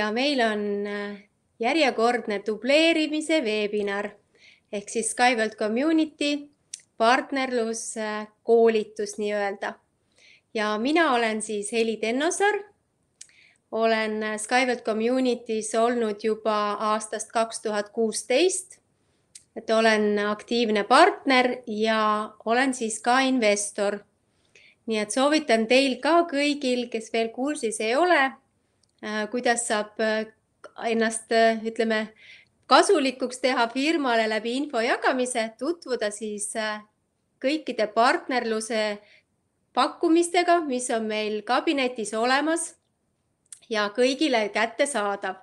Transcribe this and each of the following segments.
ja meil on äh, järjekordne dubleerimise veebinar ehk siis SkyWorld Community partnerluskoolitus nii-öelda. ja mina olen siis Heli Tennosaar. olen äh, SkyWorld Community's olnud juba aastast kaks tuhat kuusteist. et olen aktiivne partner ja olen siis ka investor. nii et soovitan teil ka kõigil, kes veel kursis ei ole Äh, kuidas saab äh, ennast, äh, ütleme, kasulikuks teha firmale läbi info jagamise, tutvuda siis kõikide partnerluse pakkumistega, mis on meil kabinetis olemas ja kõigile kättesaadav.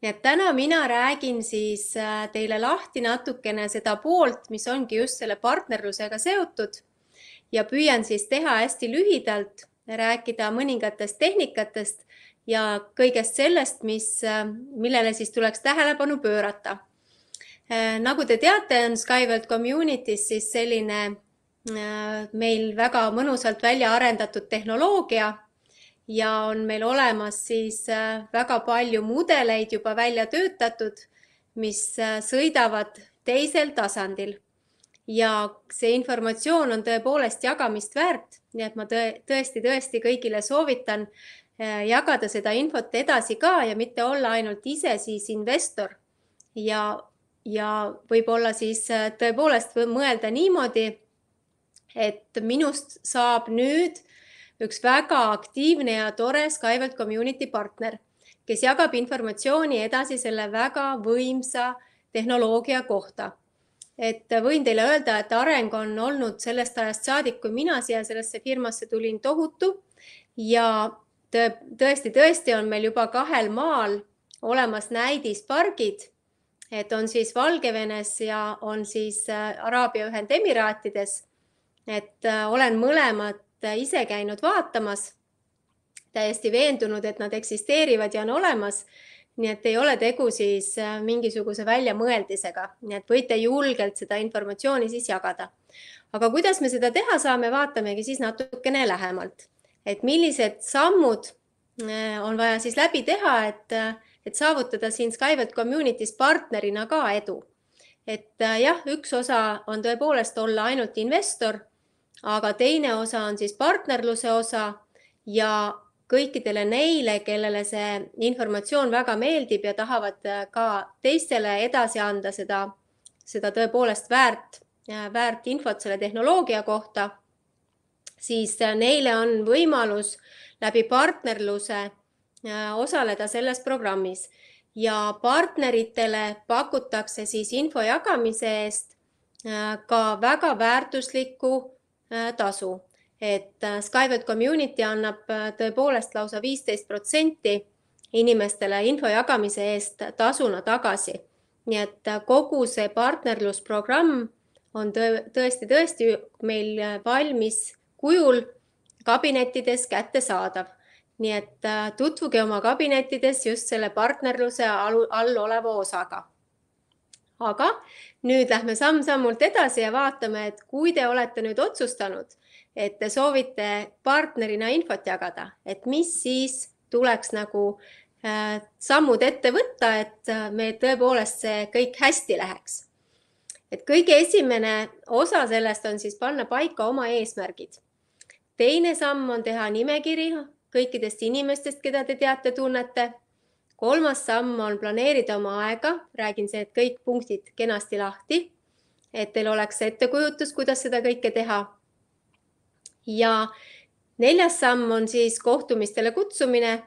nii et täna mina räägin siis teile lahti natukene seda poolt, mis ongi just selle partnerlusega seotud ja püüan siis teha hästi lühidalt, rääkida mõningatest tehnikatest ja kõigest sellest, mis, millele siis tuleks tähelepanu pöörata. nagu te teate, on SkyWorld Community's siis selline äh, meil väga mõnusalt välja arendatud tehnoloogia ja on meil olemas siis äh, väga palju mudeleid juba välja töötatud, mis äh, sõidavad teisel tasandil. ja see informatsioon on tõepoolest jagamist väärt, nii et ma tõesti, tõesti kõigile soovitan Äh, jagada seda infot edasi ka ja mitte olla ainult ise siis investor ja, ja võib-olla siis äh, tõepoolest mõelda niimoodi, et minust saab nüüd üks väga aktiivne ja tore SkyWorld community partner, kes jagab informatsiooni edasi selle väga võimsa tehnoloogia kohta. et võin teile öelda, et areng on olnud sellest ajast saadik, kui mina siia sellesse firmasse tulin, tohutu ja tõesti, tõesti on meil juba kahel maal olemas näidispargid, et on siis Valgevenes ja on siis äh, Araabia Ühendemiraatides. et äh, olen mõlemad äh, ise käinud vaatamas, täiesti veendunud, et nad eksisteerivad ja on olemas. nii et ei ole tegu siis mingisuguse väljamõeldisega, nii et võite julgelt seda informatsiooni siis jagada. aga kuidas me seda teha saame, vaatamegi siis natukene lähemalt et millised sammud äh, on vaja siis läbi teha, et, äh, et saavutada siin SkyWorld Community's partnerina ka edu. et äh, jah, üks osa on tõepoolest olla ainult investor, aga teine osa on siis partnerluse osa ja kõikidele neile, kellele see informatsioon väga meeldib ja tahavad ka teistele edasi anda seda, seda tõepoolest väärt, väärt infot selle tehnoloogia kohta siis äh, neile on võimalus läbi partnerluse äh, osaleda selles programmis ja partneritele pakutakse siis info jagamise eest äh, ka väga väärtuslikku tasu, et SkyWorld Community annab tõepoolest lausa viisteist protsenti inimestele info jagamise eest tasuna tagasi. nii et kogu see partnerlusprogramm on tõesti, tõesti meil valmis kujul kabinettides kättesaadav. nii et äh, tutvuge oma kabinettides just selle partnerluse all, oleva osaga. aga nüüd lähme samm-sammult edasi ja vaatame, et kui te olete nüüd otsustanud, et te soovite partnerina infot jagada, et mis siis tuleks nagu äh, sammud ette võtta, et äh, me tõepoolest see kõik hästi läheks. et kõige esimene osa sellest on siis panna paika oma eesmärgid teine samm on teha nimekiri kõikidest inimestest, keda te teate, tunnete. kolmas samm on planeerida oma aega, räägin see, et kõik punktid kenasti lahti, et teil oleks ettekujutus, kuidas seda kõike teha. ja neljas samm on siis kohtumistele kutsumine.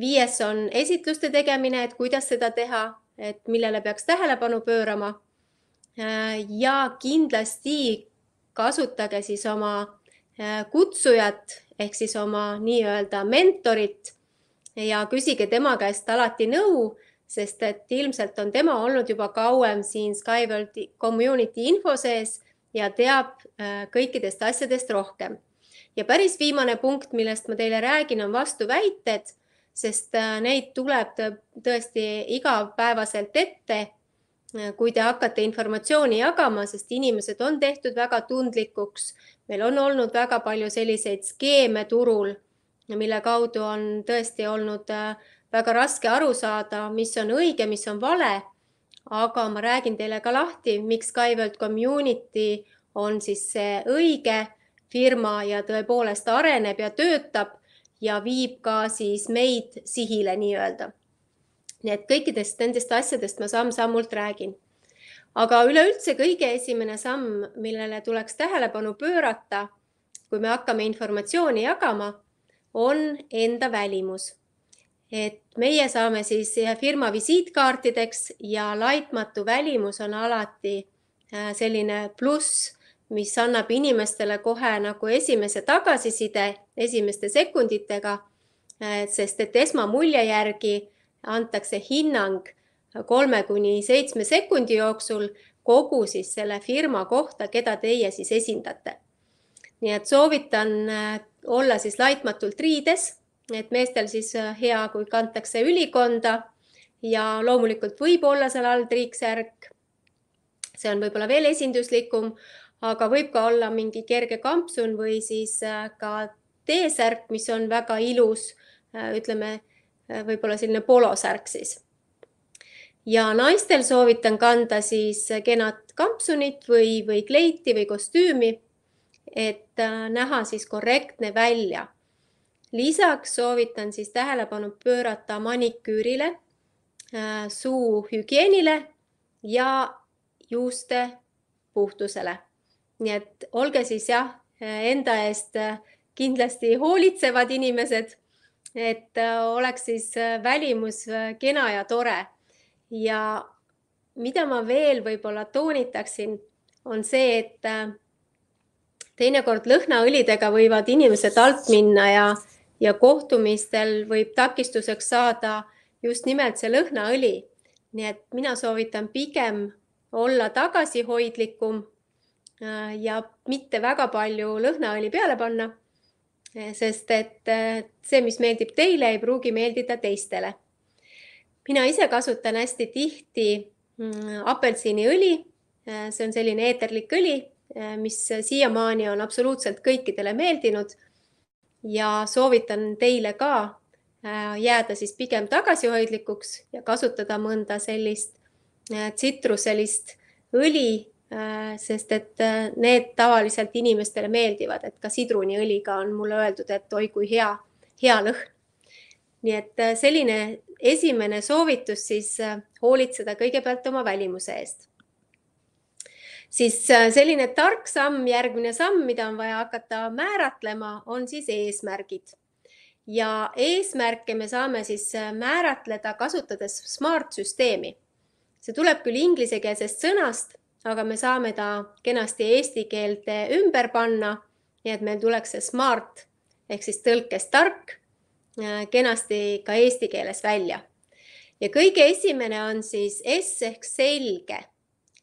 viies on esitluste tegemine, et kuidas seda teha, et millele peaks tähelepanu pöörama. ja kindlasti kasutage siis oma kutsujat ehk siis oma nii-öelda mentorit ja küsige tema käest alati nõu, sest et ilmselt on tema olnud juba kauem siin SkyWorld community info sees ja teab äh, kõikidest asjadest rohkem. ja päris viimane punkt, millest ma teile räägin, on vastuväited, sest äh, neid tuleb tõesti igapäevaselt ette kui te hakkate informatsiooni jagama, sest inimesed on tehtud väga tundlikuks. meil on olnud väga palju selliseid skeeme turul, mille kaudu on tõesti olnud äh, väga raske aru saada, mis on õige, mis on vale. aga ma räägin teile ka lahti, miks SkyWorld Community on siis see õige firma ja tõepoolest areneb ja töötab ja viib ka siis meid sihile nii-öelda. Nii et kõikidest nendest asjadest ma samm-sammult räägin. aga üleüldse kõige esimene samm, millele tuleks tähelepanu pöörata, kui me hakkame informatsiooni jagama, on enda välimus et meie saame siis firma visiitkaartideks ja laitmatu välimus on alati äh, selline pluss, mis annab inimestele kohe nagu esimese tagasiside esimeste sekunditega. Äh, sest et esmamulje järgi antakse hinnang kolme kuni seitsme sekundi jooksul kogu siis selle firma kohta, keda teie siis esindate. nii et soovitan äh, olla siis laitmatult riides et meestel siis äh, hea, kui kantakse ülikonda ja loomulikult võib olla seal all triiksärk. see on võib-olla veel esinduslikum, aga võib ka olla mingi kerge kampsun või siis äh, ka T-särk, mis on väga ilus, ütleme võib-olla selline polosärk siis. ja naistel soovitan kanda siis kenat kampsunit või, või kleiti või kostüümi, et näha siis korrektne välja lisaks soovitan siis tähelepanu pöörata maniküürile, äh, suu hügieenile ja juuste puhtusele. nii et olge siis jah, enda eest äh, kindlasti hoolitsevad inimesed, et äh, oleks siis välimus kena ja tore. ja mida ma veel võib-olla toonitaksin, on see, et teinekord lõhnaõlidega võivad inimesed alt minna ja ja kohtumistel võib takistuseks saada just nimelt see lõhnaõli. nii et mina soovitan pigem olla tagasihoidlikum äh, ja mitte väga palju lõhnaõli peale panna. Äh, sest et äh, see, mis meeldib teile, ei pruugi meeldida teistele. mina ise kasutan hästi tihti mm, apelsiniõli. see on selline eeterlik õli, mis siiamaani on absoluutselt kõikidele meeldinud ja soovitan teile ka äh, jääda siis pigem tagasihoidlikuks ja kasutada mõnda sellist äh, tsitruselist õli, äh, sest et need tavaliselt inimestele meeldivad, et ka sidruniõliga on mulle öeldud, et oi kui hea, hea lõhn. nii et selline esimene soovitus siis hoolitseda kõigepealt oma välimuse eest siis äh, selline tark samm, järgmine samm, mida on vaja hakata määratlema, on siis eesmärgid. ja eesmärke me saame siis äh, määratleda kasutades SMART süsteemi. see tuleb küll inglisekeelsest sõnast, aga me saame ta kenasti eesti keelde ümber panna. nii et meil tuleks see SMART ehk siis tõlkes tark äh, kenasti ka eesti keeles välja. ja kõige esimene on siis S ehk selge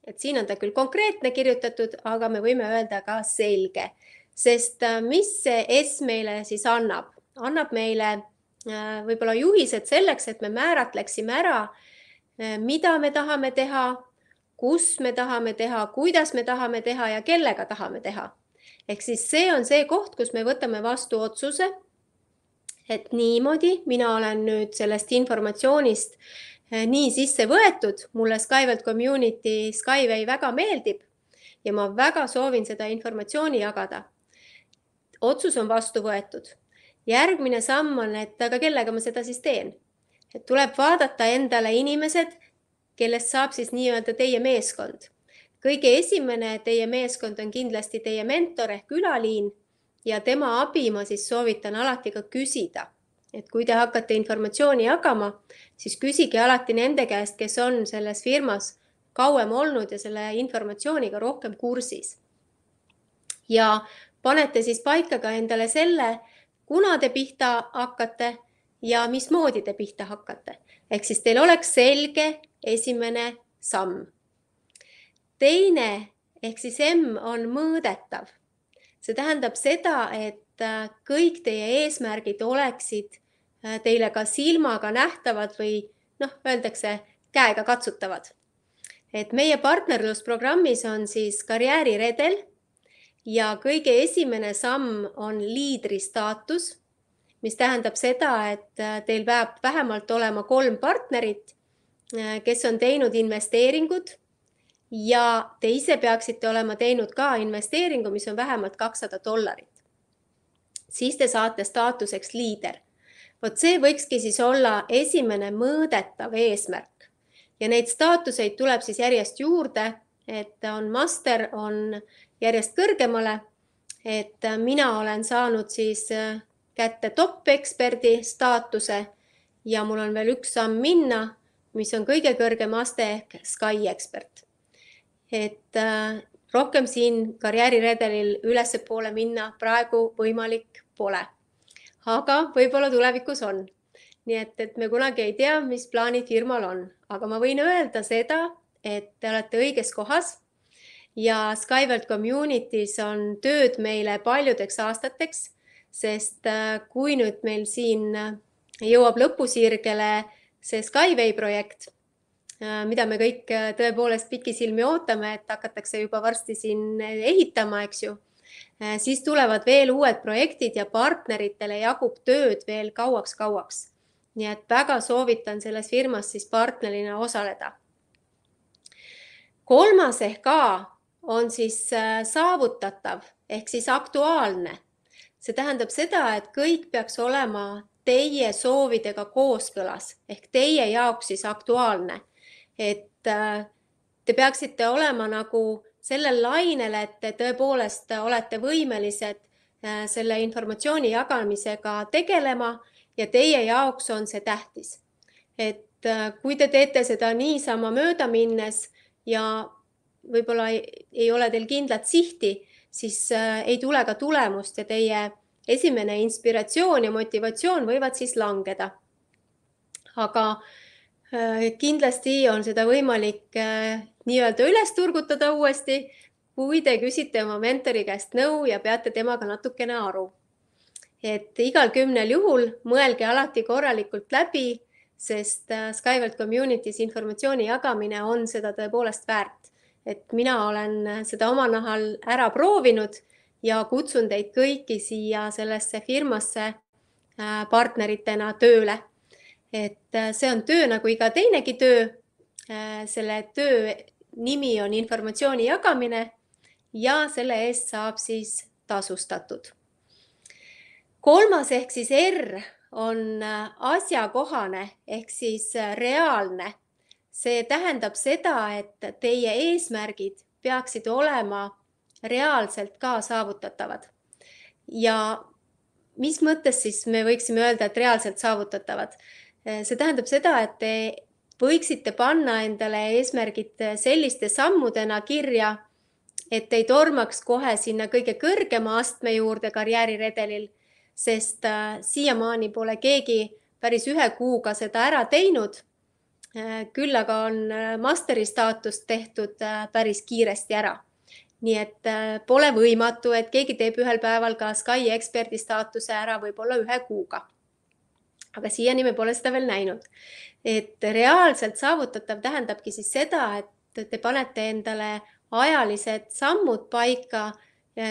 et siin on ta küll konkreetne kirjutatud, aga me võime öelda ka selge, sest äh, mis see S meile siis annab, annab meile äh, võib-olla juhised selleks, et me määratleksime ära, mida me tahame teha, kus me tahame teha, kuidas me tahame teha ja kellega tahame teha. ehk siis see on see koht, kus me võtame vastu otsuse. et niimoodi mina olen nüüd sellest informatsioonist Äh, nii sisse võetud, mulle SkyWorld Community Skyway väga meeldib ja ma väga soovin seda informatsiooni jagada. otsus on vastu võetud. järgmine samm on, et aga kellega ma seda siis teen? et tuleb vaadata endale inimesed, kellest saab siis nii-öelda teie meeskond. kõige esimene teie meeskond on kindlasti teie mentor ehk külaliin ja tema abi ma siis soovitan alati ka küsida et kui te hakkate informatsiooni jagama, siis küsige alati nende käest, kes on selles firmas kauem olnud ja selle informatsiooniga rohkem kursis. ja panete siis paika ka endale selle, kuna te pihta hakkate ja mismoodi te pihta hakkate. Ehk siis teil oleks selge esimene samm. teine ehk siis M on mõõdetav. see tähendab seda, et Äh, kõik teie eesmärgid oleksid äh, teile ka silmaga nähtavad või noh, öeldakse käega katsutavad. et meie partnerlusprogrammis on siis karjääriredel ja kõige esimene samm on liidri staatus, mis tähendab seda, et teil peab vähemalt olema kolm partnerit, kes on teinud investeeringud ja te ise peaksite olema teinud ka investeeringu, mis on vähemalt kakssada dollarit. siis te saate staatuseks liider. vot see võikski siis olla esimene mõõdetav eesmärk ja neid staatuseid tuleb siis järjest juurde, et on master, on järjest kõrgemale. et mina olen saanud siis kätte top-eksperdi staatuse ja mul on veel üks samm minna, mis on kõige kõrgem aste ehk Sky ekspert et äh, rohkem siin karjääriredelil ülespoole minna praegu võimalik pole. aga võib-olla tulevikus on. nii et, et me kunagi ei tea, mis plaanid firmal on, aga ma võin öelda seda, et te olete õiges kohas ja Skyward Communities on tööd meile paljudeks aastateks, sest äh, kui nüüd meil siin jõuab lõpusirgele see Skyway projekt Äh, mida me kõik äh, tõepoolest pikisilmi ootame, et hakatakse juba varsti siin äh, ehitama, eks ju. siis tulevad veel uued projektid ja partneritele jagub tööd veel kauaks-kauaks. nii et väga soovitan selles firmas siis partnerina osaleda. kolmas ehk A on siis saavutatav ehk siis aktuaalne. See tähendab seda, et kõik peaks olema teie soovidega kooskõlas ehk teie jaoks siis aktuaalne et äh, te peaksite olema nagu sellel lainel, et te tõepoolest olete võimelised äh, selle informatsiooni jagamisega tegelema ja teie jaoks on see tähtis. et äh, kui te teete seda niisama mööda minnes ja võib-olla ei, ei ole teil kindlat sihti, siis ei tule ka tulemust ja teie esimene inspiratsioon ja motivatsioon võivad siis langeda. aga Äh, kindlasti on seda võimalik äh, nii-öelda üles turgutada uuesti, kui te küsite oma mentori käest nõu ja peate temaga natukene aru. et igal kümnel juhul mõelge alati korralikult läbi, sest äh, Skyward Community's informatsiooni jagamine on seda tõepoolest väärt. Et mina olen seda oma nahal ära proovinud ja kutsun teid kõiki siia sellesse firmasse partneritena tööle et äh, see on töö nagu iga teinegi töö. Äh, selle töö nimi on informatsiooni jagamine ja selle eest saab siis tasustatud. kolmas ehk siis R on äh, asjakohane ehk siis reaalne. See tähendab seda, et teie eesmärgid peaksid olema reaalselt ka saavutatavad. ja mis mõttes siis me võiksime öelda, et reaalselt saavutatavad? See tähendab seda, et te võiksite panna endale eesmärgid selliste sammudena kirja, et ei tormaks kohe sinna kõige kõrgema astme juurde karjääriredelil, sest äh, siiamaani pole keegi päris ühe kuuga seda ära teinud. Äh, küll aga on äh, masteri staatust tehtud päris kiiresti ära. nii et pole võimatu, et keegi teeb ühel päeval ka Sky eksperdi staatuse ära võib-olla ühe kuuga aga siiani me pole seda veel näinud. et reaalselt saavutatav tähendabki siis seda, et te panete endale ajalised sammud paika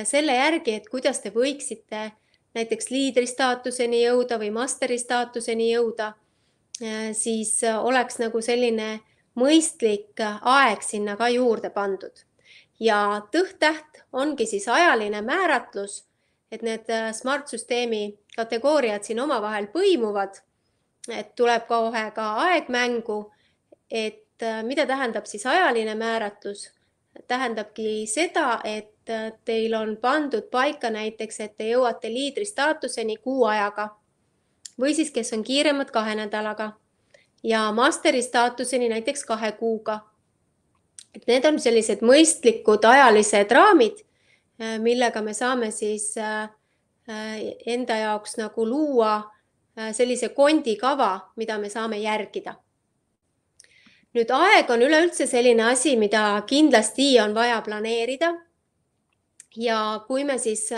selle järgi, et kuidas te võiksite näiteks liidri staatuseni jõuda või masteri staatuseni jõuda, siis oleks nagu selline mõistlik aeg sinna ka juurde pandud. ja tõht-täht ongi siis ajaline määratlus, et need Smart süsteemi kategooriad siin omavahel põimuvad. et tuleb kohe ka aeg mängu. et äh, mida tähendab siis ajaline määratlus? tähendabki seda, et äh, teil on pandud paika näiteks, et te jõuate liidri staatuseni kuu ajaga või siis, kes on kiiremad kahe nädalaga ja masteri staatuseni näiteks kahe kuuga. et need on sellised mõistlikud ajalised raamid, äh, millega me saame siis äh, Äh, enda jaoks nagu luua sellise kondikava, mida me saame järgida. nüüd aeg on üleüldse selline asi, mida kindlasti on vaja planeerida. ja kui me siis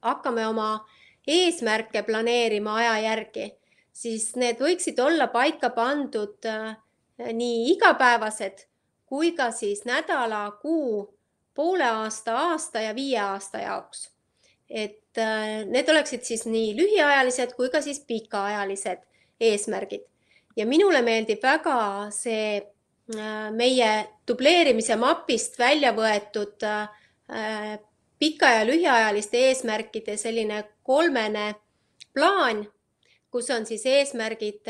hakkame oma eesmärke planeerima aja järgi, siis need võiksid olla paika pandud nii igapäevased kui ka siis nädala, kuu, poole aasta, aasta ja viie aasta jaoks et äh, need oleksid siis nii lühiajalised kui ka siis pikaajalised eesmärgid. ja minule meeldib väga see äh, meie dubleerimise mapist välja võetud äh, pika ja lühiajaliste eesmärkide selline kolmene plaan, kus on siis eesmärgid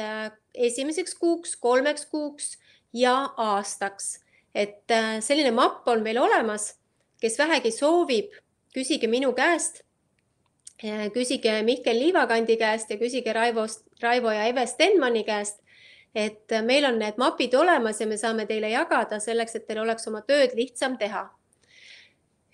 esimeseks kuuks, kolmeks kuuks ja aastaks. et selline mapp on meil olemas, kes vähegi soovib, küsige minu käest küsige Mihkel Liivakandi käest ja küsige Raivo, Raivo ja Eve Stenmanni käest. et meil on need mapid olemas ja me saame teile jagada selleks, et teil oleks oma tööd lihtsam teha.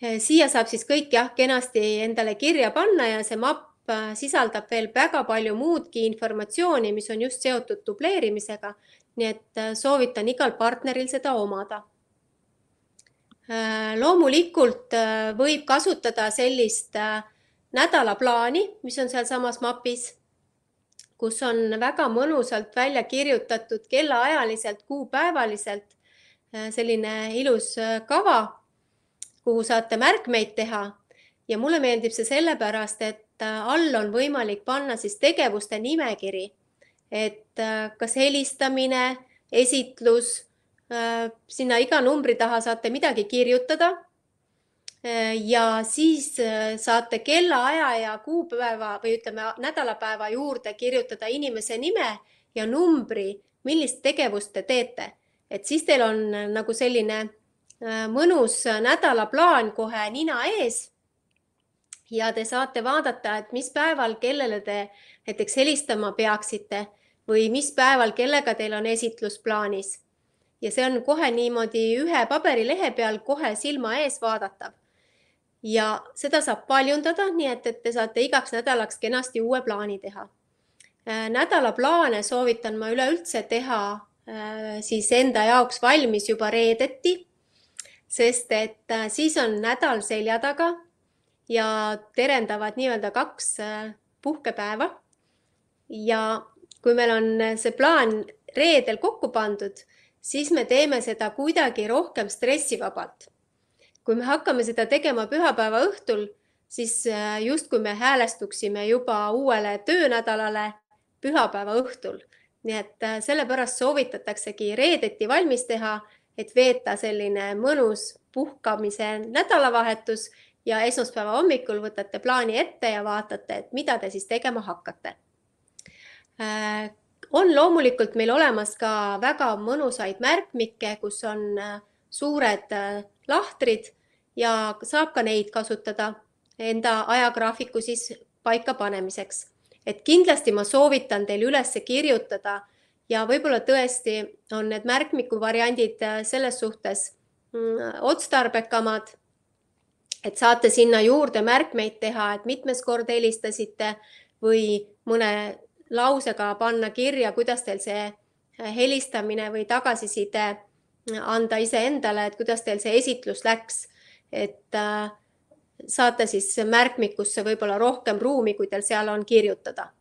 Siia saab siis kõik jah, kenasti endale kirja panna ja see mapp äh, sisaldab veel väga palju muudki informatsiooni, mis on just seotud dubleerimisega. nii et äh, soovitan igal partneril seda omada äh, loomulikult võib kasutada sellist nädalaplaani, mis on sealsamas mapis, kus on väga mõnusalt välja kirjutatud kellaajaliselt, kuupäevaliselt selline ilus kava, kuhu saate märkmeid teha. ja mulle meeldib see sellepärast, et äh, all on võimalik panna siis tegevuste nimekiri, et kas helistamine, esitlus, sinna iga numbri taha saate midagi kirjutada ja siis äh, saate kellaaja ja kuupäeva või ütleme, nädalapäeva juurde kirjutada inimese nime ja numbri, millist tegevust te teete. et siis teil on äh, nagu selline äh, mõnus nädalaplaan kohe nina ees. ja te saate vaadata, et mis päeval, kellele te näiteks helistama peaksite või mis päeval, kellega teil on esitlus plaanis. ja see on kohe niimoodi ühe paberilehe peal kohe silma ees vaadatav ja seda saab paljundada, nii et, et te saate igaks nädalaks kenasti uue plaani teha. Äh, nädalaplaane soovitan ma üleüldse teha äh, siis enda jaoks valmis juba reedeti, sest et äh, siis on nädal selja taga ja terendavad nii-öelda kaks puhkepäeva. ja kui meil on see plaan reedel kokku pandud, siis me teeme seda kuidagi rohkem stressivabalt kui me hakkame seda tegema pühapäeva õhtul, siis äh, justkui me häälestuksime juba uuele töönädalale pühapäeva õhtul. nii et äh, sellepärast soovitataksegi reedeti valmis teha, et veeta selline mõnus puhkamise nädalavahetus ja esmaspäeva hommikul võtate plaani ette ja vaatate, et mida te siis tegema hakkate. Äh, on loomulikult meil olemas ka väga mõnusaid märkmikke, kus on suured lahtrid ja saab ka neid kasutada enda ajagraafiku siis paika panemiseks. et kindlasti ma soovitan teil üles kirjutada ja võib-olla tõesti on need märkmiku variandid äh, selles suhtes mm, otstarbekamad, et saate sinna juurde märkmeid teha, et mitmes kord helistasite või mõne lausega panna kirja, kuidas teil see äh, helistamine või tagasiside äh, anda iseendale, et kuidas teil see esitlus läks et saate siis märkmikusse võib-olla rohkem ruumi, kui teil seal on kirjutada. Äh,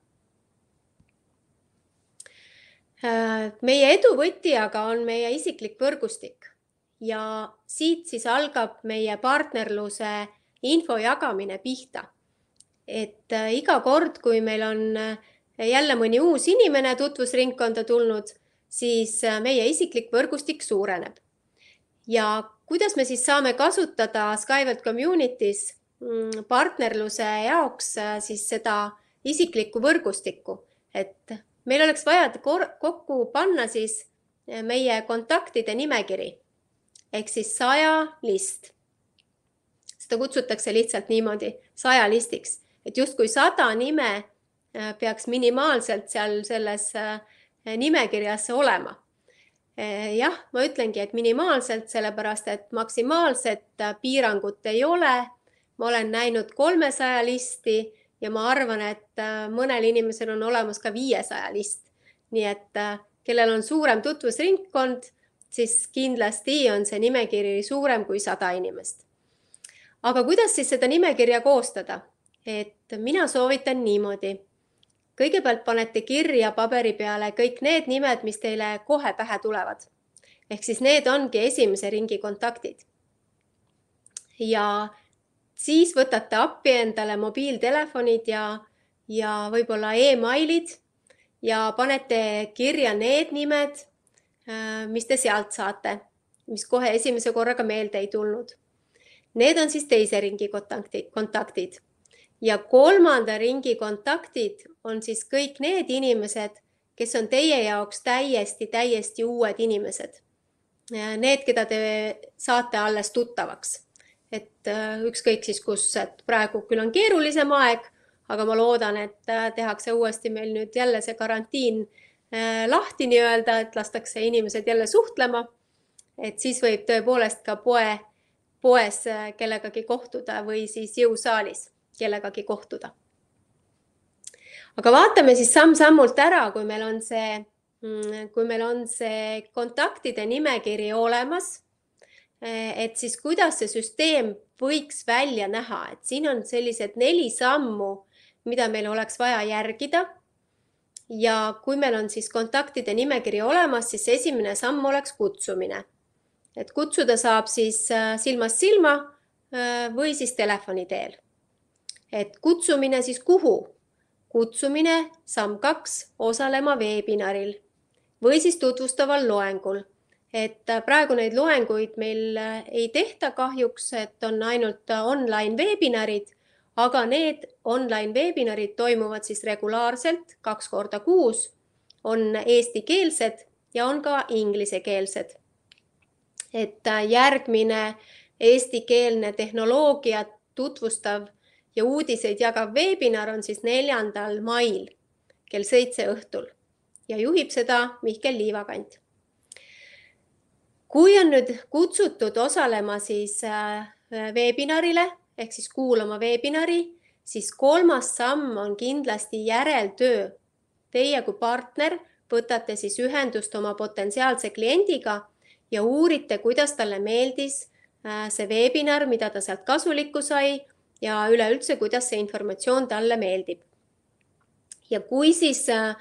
meie edu võti aga on meie isiklik võrgustik ja siit siis algab meie partnerluse info jagamine pihta. et äh, iga kord, kui meil on jälle mõni uus inimene tutvusringkonda tulnud, siis meie isiklik võrgustik suureneb. ja kuidas me siis saame kasutada Skyward Community's mm, partnerluse jaoks äh, siis seda isiklikku võrgustikku, et meil oleks vaja kokku panna siis äh, meie kontaktide nimekiri ehk siis saja list. seda kutsutakse lihtsalt niimoodi saja listiks, et justkui sada nime äh, peaks minimaalselt seal selles nimekirjas olema Eh, jah, ma ütlengi, et minimaalselt, sellepärast et maksimaalset piirangut ei ole. ma olen näinud kolmesaja listi ja ma arvan, et äh, mõnel inimesel on olemas ka viiesaja list. nii et äh, kellel on suurem tutvusringkond, siis kindlasti on see nimekiri suurem kui sada inimest. aga kuidas siis seda nimekirja koostada? et mina soovitan niimoodi kõigepealt panete kirja paberi peale kõik need nimed, mis teile kohe pähe tulevad. ehk siis need ongi esimese ringi kontaktid. ja siis võtate appi endale mobiiltelefonid ja, ja võib-olla emailid ja panete kirja need nimed, äh, mis te sealt saate, mis kohe esimese korraga meelde ei tulnud. Need on siis teise ringi kontakti, kontaktid ja kolmanda ringi kontaktid on siis kõik need inimesed, kes on teie jaoks täiesti, täiesti uued inimesed. Need, keda te saate alles tuttavaks et äh, ükskõik siis kus, et praegu küll on keerulisem aeg, aga ma loodan, et äh, tehakse uuesti meil nüüd jälle see karantiin äh, lahti nii-öelda, et lastakse inimesed jälle suhtlema. et siis võib tõepoolest ka poe, poes kellegagi kohtuda või siis jõusaalis kellegagi kohtuda. aga vaatame siis samm-sammult ära, kui meil on see, mm, kui meil on see kontaktide nimekiri olemas et siis kuidas see süsteem võiks välja näha, et siin on sellised neli sammu, mida meil oleks vaja järgida. ja kui meil on siis kontaktide nimekiri olemas, siis esimene samm oleks kutsumine. et kutsuda saab siis äh, silmast silma äh, või siis telefoni teel. et kutsumine siis kuhu? kutsumine samm kaks osalema veebinaril või siis tutvustaval loengul et äh, praegu neid loenguid meil äh, ei tehta kahjuks, et on ainult äh, online veebinarid, aga need online veebinarid toimuvad siis regulaarselt kaks korda kuus, on eestikeelsed ja on ka inglisekeelsed. et järgmine eestikeelne tehnoloogiat tutvustav ja uudiseid jagav veebinar on siis neljandal mail kell seitse õhtul ja juhib seda Mihkel Liivakant kui on nüüd kutsutud osalema siis äh, veebinarile ehk siis kuulama veebinari, siis kolmas samm on kindlasti järeltöö. Teie kui partner võtate siis ühendust oma potentsiaalse kliendiga ja uurite, kuidas talle meeldis äh, see veebinar, mida ta sealt kasulikku sai ja üleüldse, kuidas see informatsioon talle meeldib. ja kui siis äh,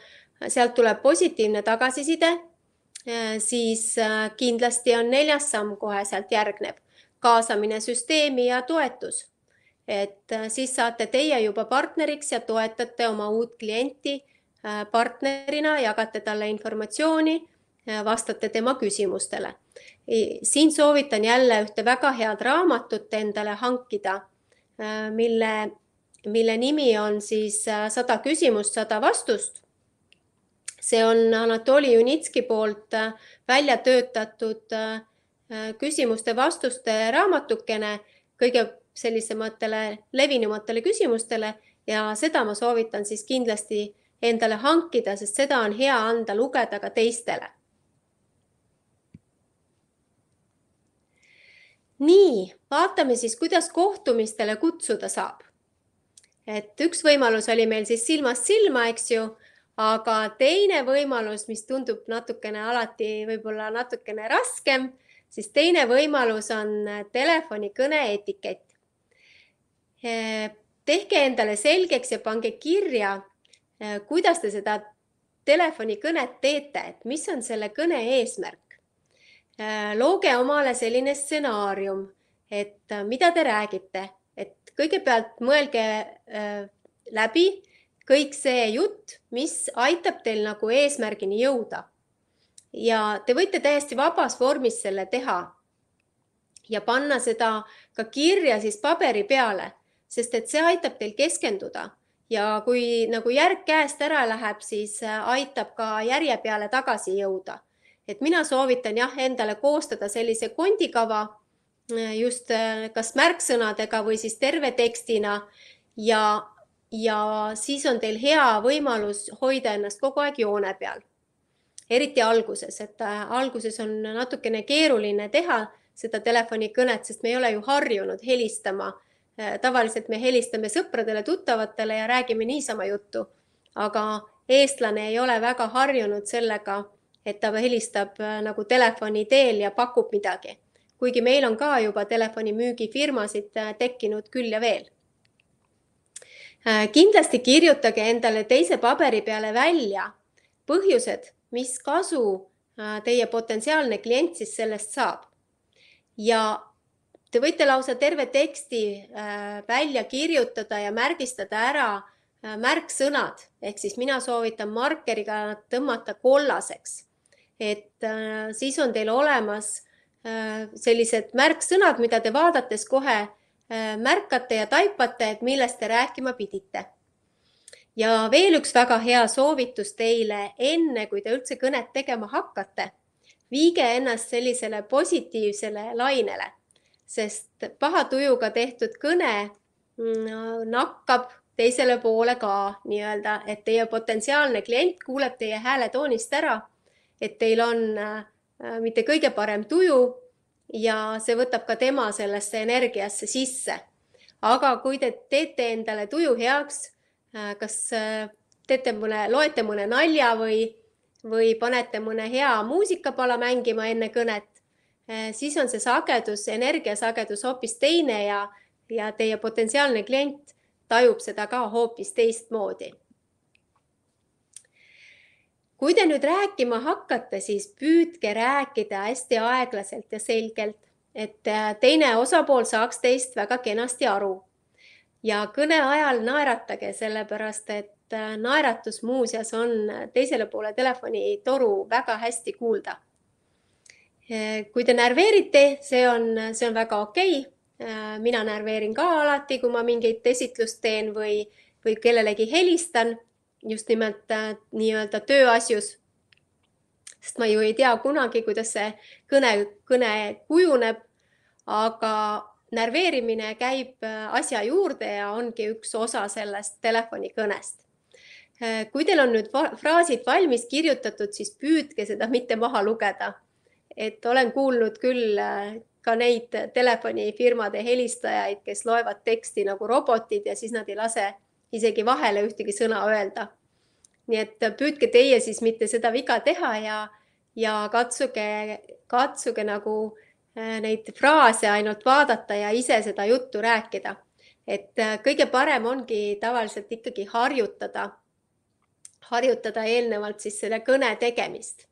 sealt tuleb positiivne tagasiside, siis äh, kindlasti on neljas samm kohe sealt järgneb, kaasamine süsteemi ja toetus. et äh, siis saate teie juba partneriks ja toetate oma uut klienti partnerina, jagate talle informatsiooni, vastate tema küsimustele. siin soovitan jälle ühte väga head raamatut endale hankida, mille, mille nimi on siis Sada küsimust, sada vastust see on Anatoli Junitski poolt äh, välja töötatud äh, küsimuste-vastuste raamatukene kõige sellisematele levinumatele küsimustele ja seda ma soovitan siis kindlasti endale hankida, sest seda on hea anda lugeda ka teistele. nii, vaatame siis, kuidas kohtumistele kutsuda saab. et üks võimalus oli meil siis silmast silma, eks ju aga teine võimalus, mis tundub natukene alati võib-olla natukene raskem, siis teine võimalus on telefonikõne etikett. tehke endale selgeks ja pange kirja, kuidas te seda telefonikõnet teete, et mis on selle kõne eesmärk. looge omale selline stsenaarium, et mida te räägite, et kõigepealt mõelge läbi kõik see jutt, mis aitab teil nagu eesmärgini jõuda. ja te võite täiesti vabas vormis selle teha ja panna seda ka kirja siis paberi peale, sest et see aitab teil keskenduda ja kui nagu järg käest ära läheb, siis äh, aitab ka järje peale tagasi jõuda. et mina soovitan jah, endale koostada sellise kondikava äh, just äh, kas märksõnadega või siis terve tekstina ja ja siis on teil hea võimalus hoida ennast kogu aeg joone peal. eriti alguses, et äh, alguses on natukene keeruline teha seda telefonikõnet, sest me ei ole ju harjunud helistama. Äh, tavaliselt me helistame sõpradele-tuttavatele ja räägime niisama juttu, aga eestlane ei ole väga harjunud sellega, et ta helistab äh, nagu telefoni teel ja pakub midagi. kuigi meil on ka juba telefonimüügifirmasid tekkinud küll ja veel kindlasti kirjutage endale teise paberi peale välja põhjused, mis kasu äh, teie potentsiaalne klient siis sellest saab. ja Te võite lausa terve teksti äh, välja kirjutada ja märgistada ära äh, märksõnad, ehk siis mina soovitan markeriga tõmmata kollaseks. et äh, siis on teil olemas sellised märksõnad, mida te vaadates kohe märkate ja taipate, et millest te rääkima pidite. ja veel üks väga hea soovitus teile, enne kui te üldse kõnet tegema hakkate, viige ennast sellisele positiivsele lainele sest paha tujuga tehtud kõne mm, nakkab teisele poole ka nii-öelda, et teie potentsiaalne klient kuuleb teie hääletoonist ära, et teil on äh, mitte kõige parem tuju ja see võtab ka tema sellesse energiasse sisse. aga kui te teete endale tuju heaks, äh, kas äh, teete mõne, loete mõne nalja või, või panete mõne hea muusikapala mängima enne kõnet, Eh, siis on see sagedus, energiasagedus hoopis teine ja, ja teie potentsiaalne klient tajub seda ka hoopis teistmoodi. Kui te nüüd rääkima hakkate, siis püüdke rääkida hästi aeglaselt ja selgelt, et eh, teine osapool saaks teist väga kenasti aru. ja kõne ajal naeratage, sellepärast et eh, naeratus muuseas on teisele poole telefonitoru väga hästi kuulda Eh, kui te närveerite, see on, see on väga okei okay. Mina närveerin ka alati, kui ma mingit esitlust teen või, või kellelegi helistan, just nimelt äh, nii-öelda tööasjus. sest ma ju ei tea kunagi, kuidas see kõne, kõne kujuneb. aga närveerimine käib asja juurde ja ongi üks osa sellest telefonikõnest kui teil on nüüd fraasid valmis kirjutatud, siis püüdke seda mitte maha lugeda et olen kuulnud küll äh, ka neid telefonifirmade helistajaid, kes loevad teksti nagu robotid ja siis nad ei lase isegi vahele ühtegi sõna öelda. nii et püüdke teie siis mitte seda viga teha ja, ja katsuge, katsuge nagu äh, neid fraase ainult vaadata ja ise seda juttu rääkida. et äh, kõige parem ongi tavaliselt ikkagi harjutada, harjutada eelnevalt siis selle kõne tegemist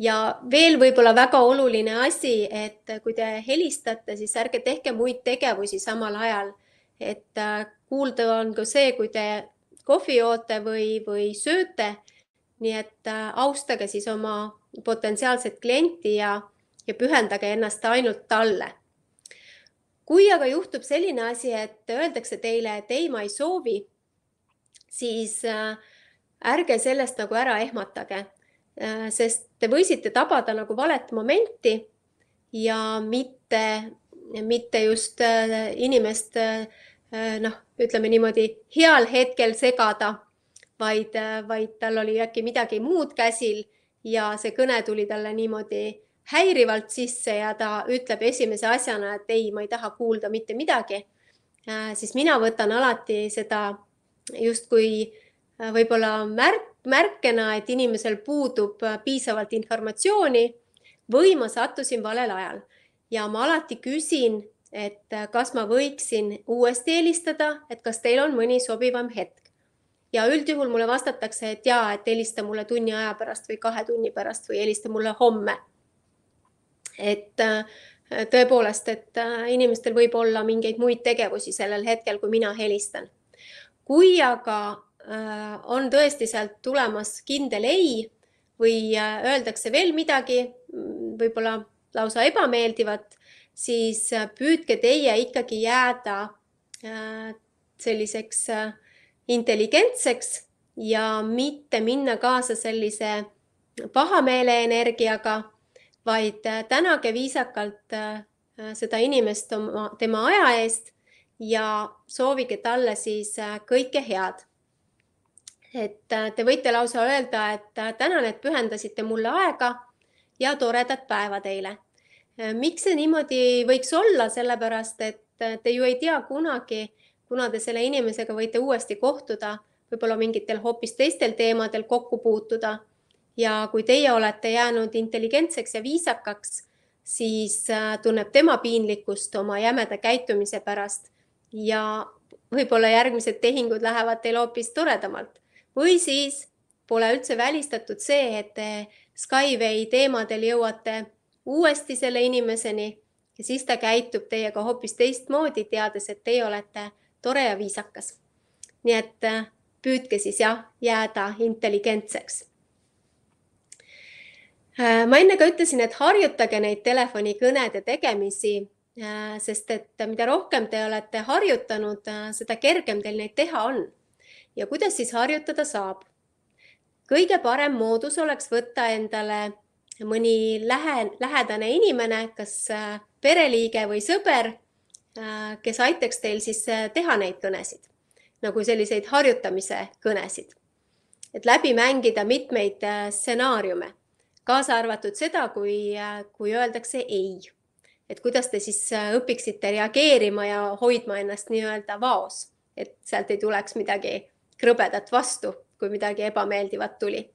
ja veel võib-olla väga oluline asi, et kui te helistate, siis ärge tehke muid tegevusi samal ajal. Et äh, kuulda on ka see, kui te kohvi joote või, või sööte. nii et äh, austage siis oma potentsiaalset klienti ja, ja pühendage ennast ainult talle. kui aga juhtub selline asi, et öeldakse teile, et ei, ma ei soovi, siis äh, ärge sellest nagu ära ehmatage sest te võisite tabada nagu valet momenti ja mitte, mitte just inimest äh, noh, ütleme niimoodi heal hetkel segada, vaid, vaid tal oli äkki midagi muud käsil ja see kõne tuli talle niimoodi häirivalt sisse ja ta ütleb esimese asjana, et ei, ma ei taha kuulda mitte midagi. siis mina võtan alati seda justkui võib-olla märk, märkena, et inimesel puudub äh, piisavalt informatsiooni või ma sattusin valel ajal ja ma alati küsin, et äh, kas ma võiksin uuesti helistada, et kas teil on mõni sobivam hetk. ja üldjuhul mulle vastatakse, et ja, et helista mulle tunni aja pärast või kahe tunni pärast või helista mulle homme. et äh, tõepoolest, et inimestel võib olla mingeid muid tegevusi sellel hetkel, kui mina helistan. kui aga Äh, on tõesti sealt tulemas kindel ei või äh, öeldakse veel midagi, mm, võib-olla lausa ebameeldivat, siis äh, püüdke teie ikkagi jääda selliseks intelligentseks ja mitte minna kaasa sellise pahameele energiaga, vaid tänage viisakalt seda inimest oma, tema aja eest ja soovige talle siis kõike head et äh, te võite lausa öelda, et äh, tänan, et pühendasite mulle aega ja toredat päeva teile. Äh, miks see niimoodi võiks olla, sellepärast et te ju ei tea kunagi, kuna te selle inimesega võite uuesti kohtuda, võib-olla mingitel hoopis teistel teemadel kokku puutuda. ja kui teie olete jäänud intelligentseks ja viisakaks, siis tunneb tema piinlikkust oma jämeda käitumise pärast. Ja võib-olla järgmised tehingud lähevad teil hoopis toredamalt. Või siis pole üldse välistatud see, et te Skyway teemadel jõuate uuesti selle inimeseni ja siis ta käitub teiega hoopis teistmoodi, teades, et teie olete tore ja viisakas. nii et äh, püüdke siis jah, jääda intelligentseks. Äh, ma enne ka ütlesin, et harjutage neid telefonikõnede tegemisi, äh, sest et mida rohkem te olete harjutanud, seda kergem teil neid teha on. ja kuidas siis harjutada saab? kõige parem moodus oleks võtta endale mõni lähe, lähedane inimene, kas äh, pereliige või sõber, äh, kes aitaks teil siis äh, teha neid kõnesid, nagu selliseid harjutamise kõnesid. et läbi mängida mitmeid stsenaariume, kaasa arvatud seda, kui, kui öeldakse ei. et kuidas te siis õpiksite reageerima ja hoidma ennast nii-öelda vaos, et sealt ei tuleks midagi krõbedat vastu, kui midagi ebameeldivat tuli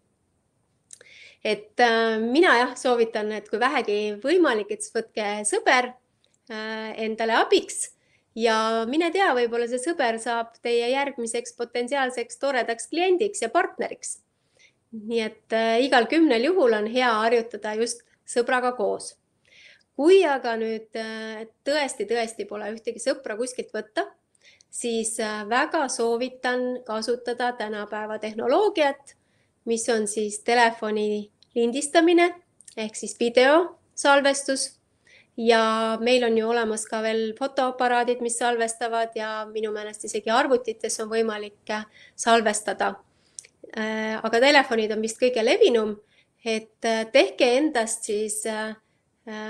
et äh, mina jah, soovitan, et kui vähegi võimalik, et siis võtke sõber äh, endale abiks ja mine tea, võib-olla see sõber saab teie järgmiseks potentsiaalseks toredaks kliendiks ja partneriks. nii et äh, igal kümnel juhul on hea harjutada just sõbraga koos. kui aga nüüd tõesti-tõesti pole ühtegi sõpra kuskilt võtta, siis väga soovitan kasutada tänapäeva tehnoloogiat, mis on siis telefoni lindistamine ehk siis videosalvestus ja meil on ju olemas ka veel fotoaparaadid, mis salvestavad ja minu meelest isegi arvutites on võimalik äh, salvestada. Äh, aga telefonid on vist kõige levinum, et äh, tehke endast siis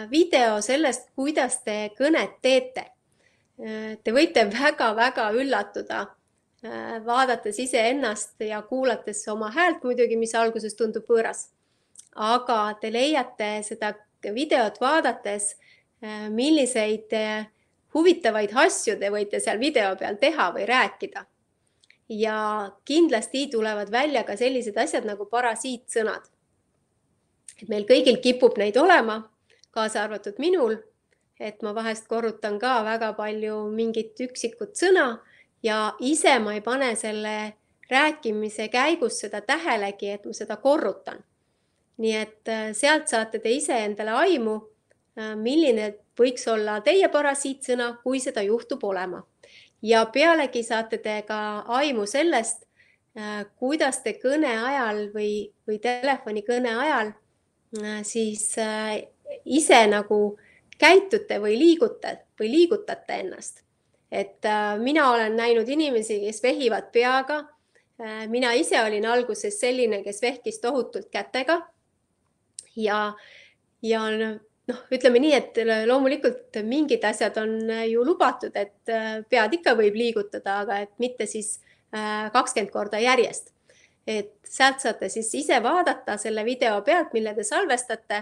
video sellest, kuidas te kõnet teete. Te võite väga-väga üllatuda, vaadates iseennast ja kuulates oma häält muidugi, mis alguses tundub võõras aga te leiate seda videot vaadates, äh, milliseid äh, huvitavaid asju te võite seal video peal teha või rääkida. ja kindlasti tulevad välja ka sellised asjad nagu parasiitsõnad. et meil kõigil kipub neid olema, kaasa arvatud minul, et ma vahest korrutan ka väga palju mingit üksikut sõna ja ise ma ei pane selle rääkimise käigus seda tähelegi, et ma seda korrutan nii et äh, sealt saate te ise endale aimu, äh, milline võiks olla teie parasiitsõna, kui seda juhtub olema. ja pealegi saate te ka aimu sellest, äh, kuidas te kõne ajal või, või telefonikõne ajal siis ise nagu käitute või liigute või liigutate ennast. et mina olen näinud inimesi, kes vehivad peaga. mina ise olin alguses selline, kes vehkis tohutult kätega ja, ja noh, ütleme nii, et loomulikult mingid asjad on ju lubatud, et äh, pead ikka võib liigutada, aga et mitte siis äh, kakskümmend korda järjest. et sealt saate siis ise vaadata selle video pealt, mille te salvestate,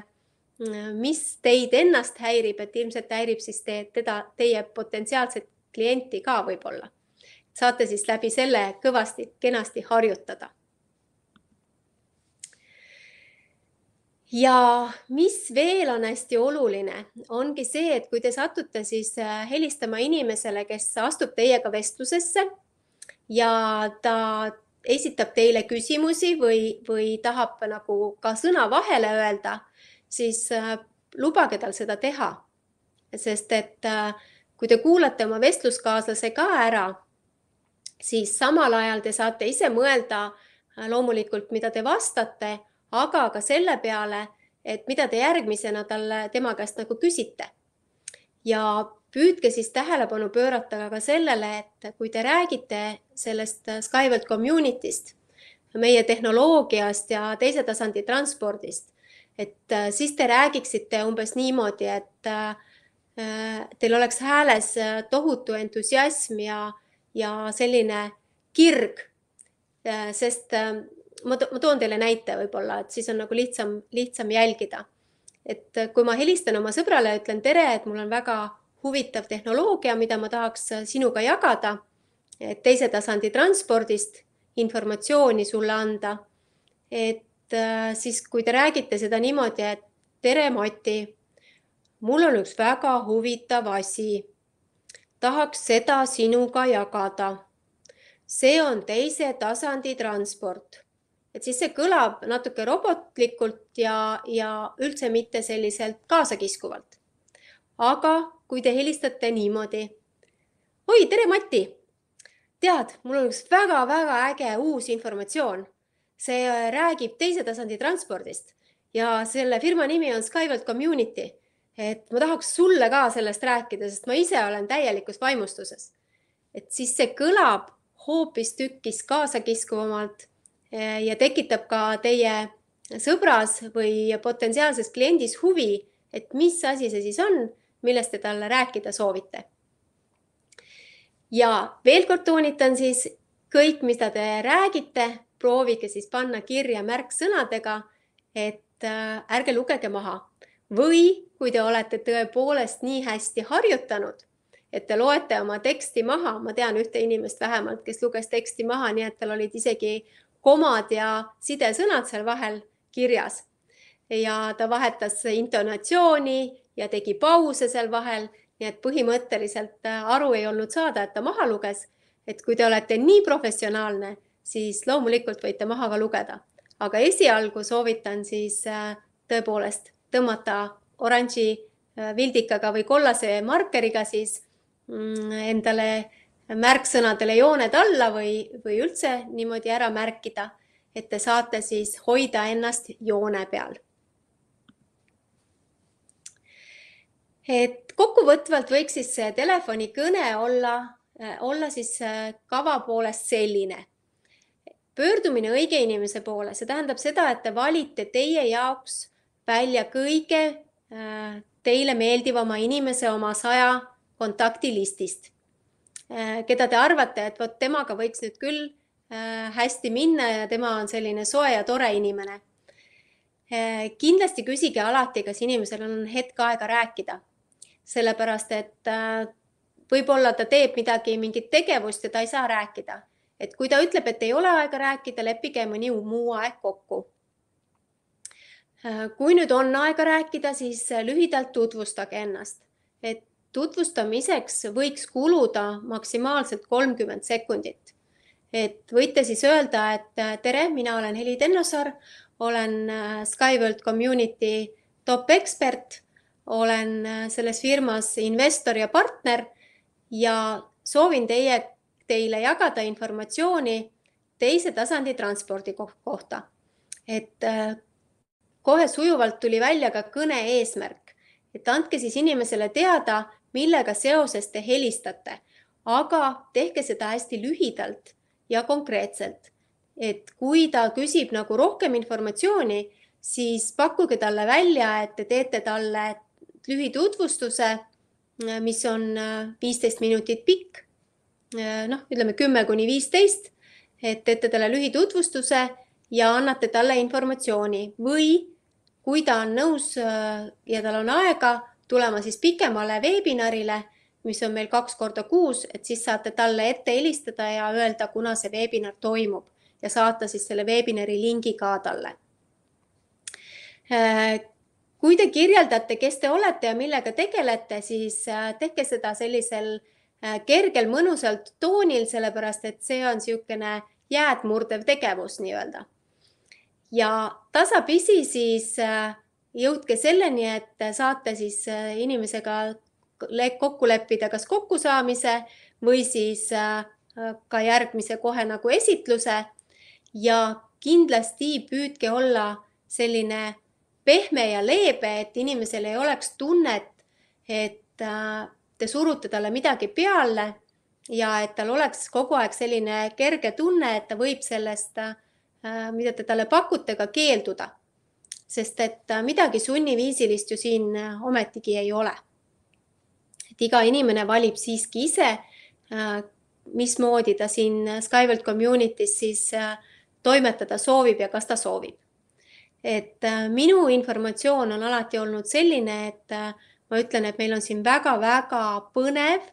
mis teid ennast häirib, et ilmselt häirib siis te, teda, teie potentsiaalset klienti ka võib-olla. saate siis läbi selle kõvasti, kenasti harjutada ja mis veel on hästi oluline, ongi see, et kui te satute siis äh, helistama inimesele, kes astub teiega vestlusesse ja ta esitab teile küsimusi või, või tahab nagu ka sõna vahele öelda, siis äh, lubage tal seda teha. sest et äh, kui te kuulate oma vestluskaaslase ka ära, siis samal ajal te saate ise mõelda loomulikult, mida te vastate aga ka selle peale, et mida te järgmisena talle, tema käest nagu küsite. ja püüdke siis tähelepanu pöörata ka sellele, et kui te räägite sellest Skyward community'st, meie tehnoloogiast ja teise tasandi transpordist, et äh, siis te räägiksite umbes niimoodi, et äh, teil oleks hääles äh, tohutu entusiasm ja, ja selline kirg. sest ma, ma toon teile näite võib-olla, et siis on nagu lihtsam, lihtsam jälgida. et kui ma helistan oma sõbrale ja ütlen tere, et mul on väga huvitav tehnoloogia, mida ma tahaks sinuga jagada, et teise tasandi transpordist informatsiooni sulle anda. et äh, siis, kui te räägite seda niimoodi, et tere, Mati, mul on üks väga huvitav asi. tahaks seda sinuga jagada. see on teise tasandi transport et siis see kõlab natuke robotlikult ja, ja üldse mitte selliselt kaasakiskuvalt. aga kui te helistate niimoodi. oi, tere, Mati. tead, mul on üks väga-väga äge uus informatsioon. see räägib teise tasandi transpordist ja selle firma nimi on Skyward Community. et ma tahaks sulle ka sellest rääkida, sest ma ise olen täielikus vaimustuses. et siis see kõlab hoopistükkis kaasakiskuvamalt ja tekitab ka teie sõbras või potentsiaalses kliendis huvi, et mis asi see siis on, millest te talle rääkida soovite. ja veel kord toonitan siis kõik, mida te räägite, proovige siis panna kirja märksõnadega, et äh, ärge lugege maha või kui te olete tõepoolest nii hästi harjutanud et te loete oma teksti maha, ma tean ühte inimest vähemalt, kes luges teksti maha, nii et tal olid isegi komad ja sidesõnad seal vahel kirjas. ja ta vahetas intonatsiooni ja tegi pause seal vahel, nii et põhimõtteliselt äh, aru ei olnud saada, et ta maha luges. et kui te olete nii professionaalne, siis loomulikult võite maha ka lugeda, aga esialgu soovitan siis äh, tõepoolest tõmmata oranži äh, vildikaga või kollase markeriga siis Mm, endale märksõnadele jooned alla või, või üldse niimoodi ära märkida, et te saate siis hoida ennast joone peal. et kokkuvõtvalt võiks siis see telefonikõne olla, olla siis äh, kava poolest selline. pöördumine õige inimese poole, see tähendab seda, et te valite teie jaoks välja kõige äh, teile meeldivama inimese oma saja kontaktilistist, keda te arvate, et vot temaga võiks nüüd küll äh, hästi minna ja tema on selline soe ja tore inimene. Äh, kindlasti küsige alati, kas inimesel on hetk aega rääkida, sellepärast et võib-olla ta teeb midagi, mingit tegevust ja ta ei saa rääkida. et kui ta ütleb, et ei ole aega rääkida, leppige mõni muu aeg kokku. kui nüüd on aega rääkida, siis lühidalt tutvustage ennast, et tutvustamiseks võiks kuluda maksimaalselt kolmkümmend sekundit. et võite siis öelda, et äh, tere, mina olen Heli Tennosaar, olen äh, Skyworld Community top ekspert, olen äh, selles firmas investor ja partner ja soovin teie, teile jagada informatsiooni teise tasandi transpordi kohta. et kohe sujuvalt tuli välja ka kõne eesmärk, et andke siis inimesele teada, millega seoses te helistate, aga tehke seda hästi lühidalt ja konkreetselt. et kui ta küsib nagu rohkem informatsiooni, siis pakkuge talle välja, et te teete talle lühitutvustuse, mis on viisteist minutit pikk. noh, ütleme kümme kuni viisteist, et teete talle lühitutvustuse ja annate talle informatsiooni või kui ta on nõus ja tal on aega tulema siis pikemale veebinarile, mis on meil kaks korda kuus, et siis saate talle ette helistada ja öelda, kuna see veebinar toimub ja saata siis selle veebinari lingi ka talle. Äh, kui te kirjeldate, kes te olete ja millega tegelete, siis äh, tehke seda sellisel äh, kergel, mõnusalt toonil, sellepärast et see on niisugune jäädmurdev tegevus nii-öelda. ja tasapisi siis äh, jõudke selleni, et saate siis äh, inimesega kokku leppida, kas kokkusaamise või siis äh, ka järgmise kohe nagu esitluse. ja kindlasti püüdke olla selline pehme ja leebe, et inimesel ei oleks tunnet, et äh, te surute talle midagi peale ja et tal oleks kogu aeg selline kerge tunne, et ta võib sellest, mida te talle pakute, ka keelduda sest et äh, midagi sunniviisilist ju siin äh, ometigi ei ole. et iga inimene valib siiski ise, äh, mismoodi ta siin Skyward Community's siis toimetada soovib ja kas ta soovib. et minu informatsioon on alati olnud selline, et ma ütlen, et meil on siin väga-väga põnev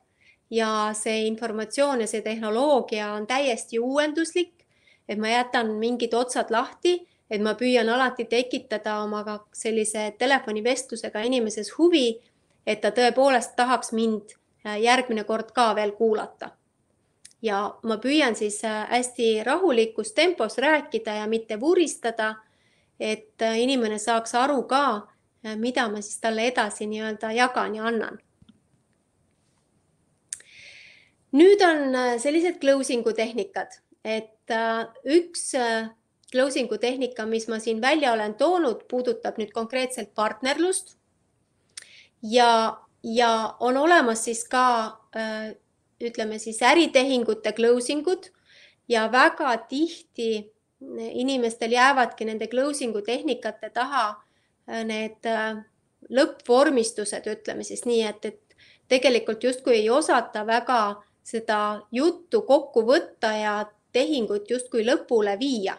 ja see informatsioon ja see tehnoloogia on täiesti uuenduslik, et ma jätan mingid otsad lahti et ma püüan alati tekitada omaga sellise telefonivestlusega inimeses huvi, et ta tõepoolest tahaks mind äh, järgmine kord ka veel kuulata. ja ma püüan siis äh, hästi rahulikus tempos rääkida ja mitte vuristada, et äh, inimene saaks aru ka, mida ma siis talle edasi nii-öelda jagan ja annan. nüüd on sellised closing'u tehnikad, et üks closing'u tehnika, mis ma siin välja olen toonud, puudutab nüüd konkreetselt partnerlust. ja, ja on olemas siis ka ütleme siis äritehingute closing ud ja väga tihti inimestel jäävadki nende closing'u tehnikate taha äh, need äh, lõppvormistused, ütleme siis nii, et, et tegelikult justkui ei osata väga seda juttu kokku võtta ja tehingut justkui lõpule viia.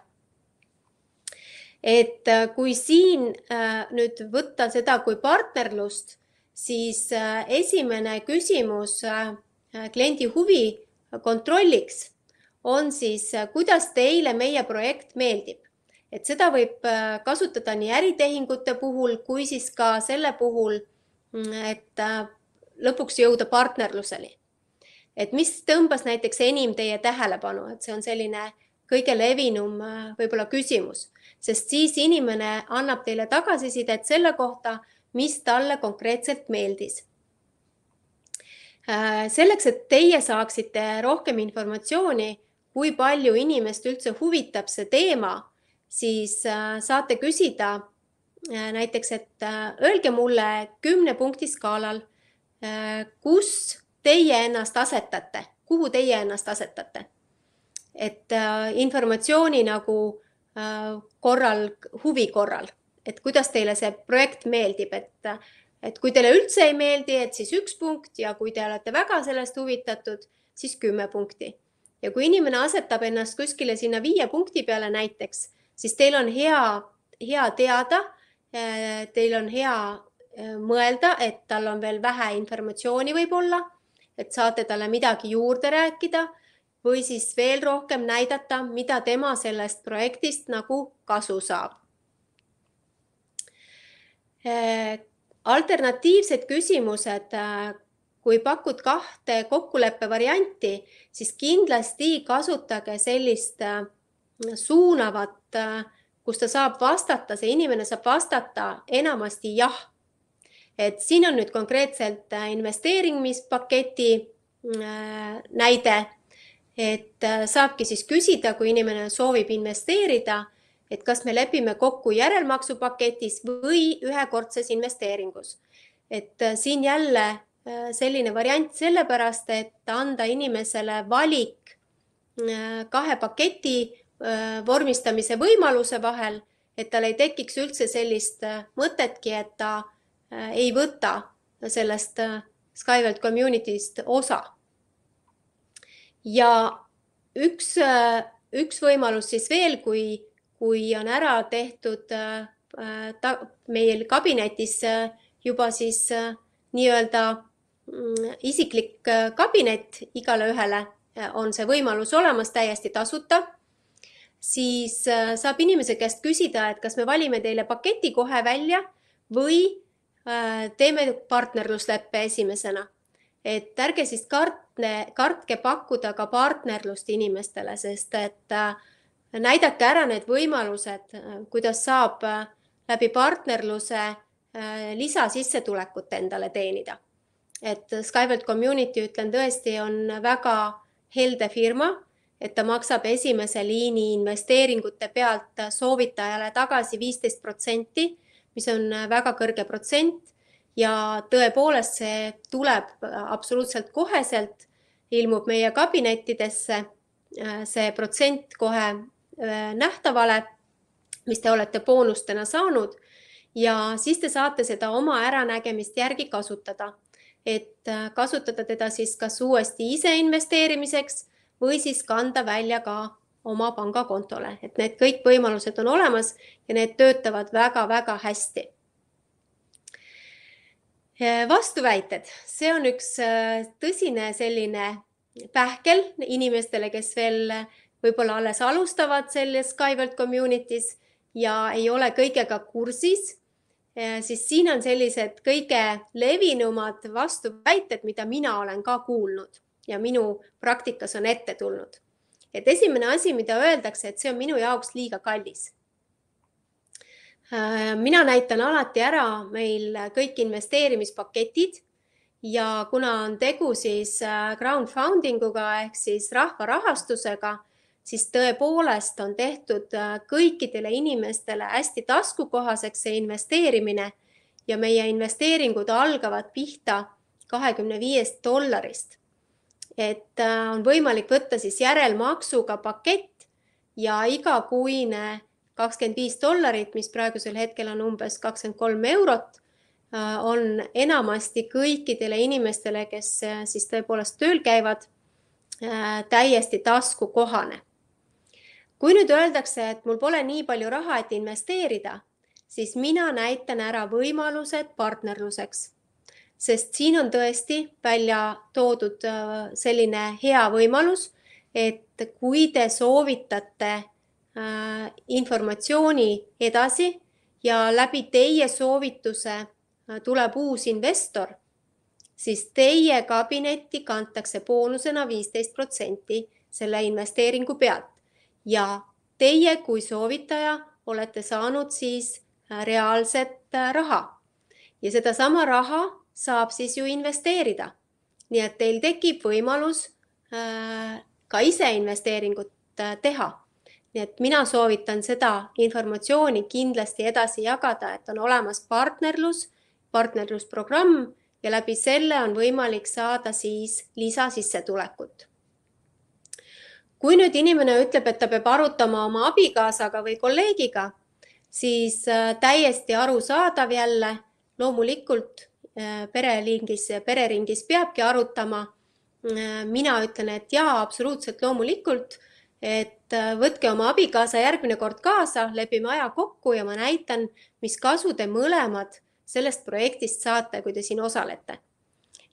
Et äh, kui siin nüüd võtta seda kui partnerlust, siis esimene küsimus kliendi huvi kontrolliks on siis, äh, kuidas teile meie projekt meeldib. et seda võib äh, kasutada nii äritehingute puhul kui siis ka selle puhul, mm, et äh, lõpuks jõuda partnerluseni. et mis tõmbas näiteks enim teie tähelepanu, et see on selline kõige levinum võib-olla küsimus, sest siis inimene annab teile tagasisidet selle kohta, mis talle konkreetselt meeldis selleks, et teie saaksite rohkem informatsiooni kui palju inimest üldse huvitab see teema, siis äh, saate küsida äh, näiteks, et äh, öelge mulle kümne punkti skaalal, kus teie ennast asetate, kuhu teie ennast asetate. et informatsiooni nagu korral, huvi korral, et kuidas teile see projekt meeldib, et, et kui teile üldse ei meeldi, et siis üks punkt ja kui te olete väga sellest huvitatud, siis kümme punkti. Ja kui inimene asetab ennast kuskile sinna viie punkti peale näiteks, siis teil on hea, hea teada, eh, teil on hea eh, mõelda, et tal on veel vähe informatsiooni võib-olla, et saate talle midagi juurde rääkida või siis veel rohkem näidata, mida tema sellest projektist nagu kasu saab. Eh, alternatiivsed küsimused kui pakud kahte kokkuleppe varianti, siis kindlasti kasutage sellist äh, suunavat, äh, kus ta saab vastata, see inimene saab vastata enamasti jah. et siin on nüüd konkreetselt äh, investeerimispaketi näide, et saabki siis küsida, kui inimene soovib investeerida, et kas me lepime kokku järelmaksupaketis või ühekordses investeeringus. et siin jälle Äh, selline variant sellepärast, et anda inimesele valik äh, kahe paketi äh, vormistamise võimaluse vahel, et tal ei tekiks üldse sellist mõtetki, et ta ei võta sellest Skyward community'st osa. Ja üks, üks võimalus siis veel, kui, kui on ära tehtud ta, meil kabinetis juba siis nii-öelda Mm, isiklik äh, kabinet igale ühele äh, on see võimalus olemas täiesti tasuta, siis äh, saab inimese käest küsida, et kas me valime teile paketi kohe välja või teeme partnerlusleppe esimesena. et ärge siis kartne, kartke pakkuda ka partnerlust inimestele, sest et näidake ära need võimalused, kuidas saab läbi partnerluse lisasissetulekut endale teenida. Et Skyward Community, ütlen tõesti, on väga helde firma, et ta maksab esimese liini investeeringute pealt soovitajale tagasi viisteist protsenti, mis on väga kõrge protsent. Ja tõepoolest see tuleb absoluutselt koheselt, ilmub meie kabinettidesse see protsent kohe äh, nähtavale, mis te olete boonustena saanud. Ja siis te saate seda oma äranägemist järgi kasutada. Et äh, kasutada teda siis kas uuesti ise investeerimiseks või siis kanda välja ka oma pangakontole, et need kõik võimalused on olemas ja need töötavad väga-väga hästi. Vastuväited, see on üks äh, tõsine selline pähkel inimestele, kes veel võib-olla alles alustavad selles Skyward community's ja ei ole kõigega kursis siis siin on sellised kõige levinumad vastuväited, mida mina olen ka kuulnud ja minu praktikas on ette tulnud. et esimene asi, mida öeldakse, et see on minu jaoks liiga kallis. Äh, mina näitan alati ära meil kõik investeerimispaketid ja kuna on tegu siis äh, crowdfunding uga ehk siis rahvarahastusega, siis tõepoolest on tehtud äh, kõikidele inimestele hästi taskukohaseks see investeerimine ja meie investeeringud algavad pihta kahekümne viiest dollarist. et on võimalik võtta siis järelmaksuga pakett ja igakuine kakskümmend viis dollarit, mis praegusel hetkel on umbes kakskümmend kolm eurot, äh, on enamasti kõikidele inimestele, kes äh, siis tõepoolest tööl käivad, äh, täiesti taskukohane. kui nüüd öeldakse, et mul pole nii palju raha, et investeerida, siis mina näitan ära võimalused partnerluseks, sest siin on tõesti välja toodud selline hea võimalus, et kui te soovitate informatsiooni edasi ja läbi teie soovituse äh, tuleb uus investor, siis teie kabinetti kantakse boonusena viisteist protsenti selle investeeringu pealt. Ja teie kui soovitaja olete saanud siis äh, reaalset raha. Ja sedasama raha saab siis ju investeerida. nii et teil tekib võimalus ka ise investeeringut teha nii et mina soovitan seda informatsiooni kindlasti edasi jagada, et on olemas partnerlus, partnerlusprogramm ja läbi selle on võimalik saada siis lisasissetulekut. kui nüüd inimene ütleb, et ta peab arutama oma abikaasaga või kolleegiga, siis äh, täiesti arusaadav jälle, loomulikult äh, pereringis, pereringis peabki arutama. Äh, mina ütlen, et jaa, absoluutselt loomulikult et äh, võtke oma abikaasa järgmine kord kaasa, lepime aja kokku ja ma näitan, mis kasu te mõlemad sellest projektist saate, kui te siin osalete.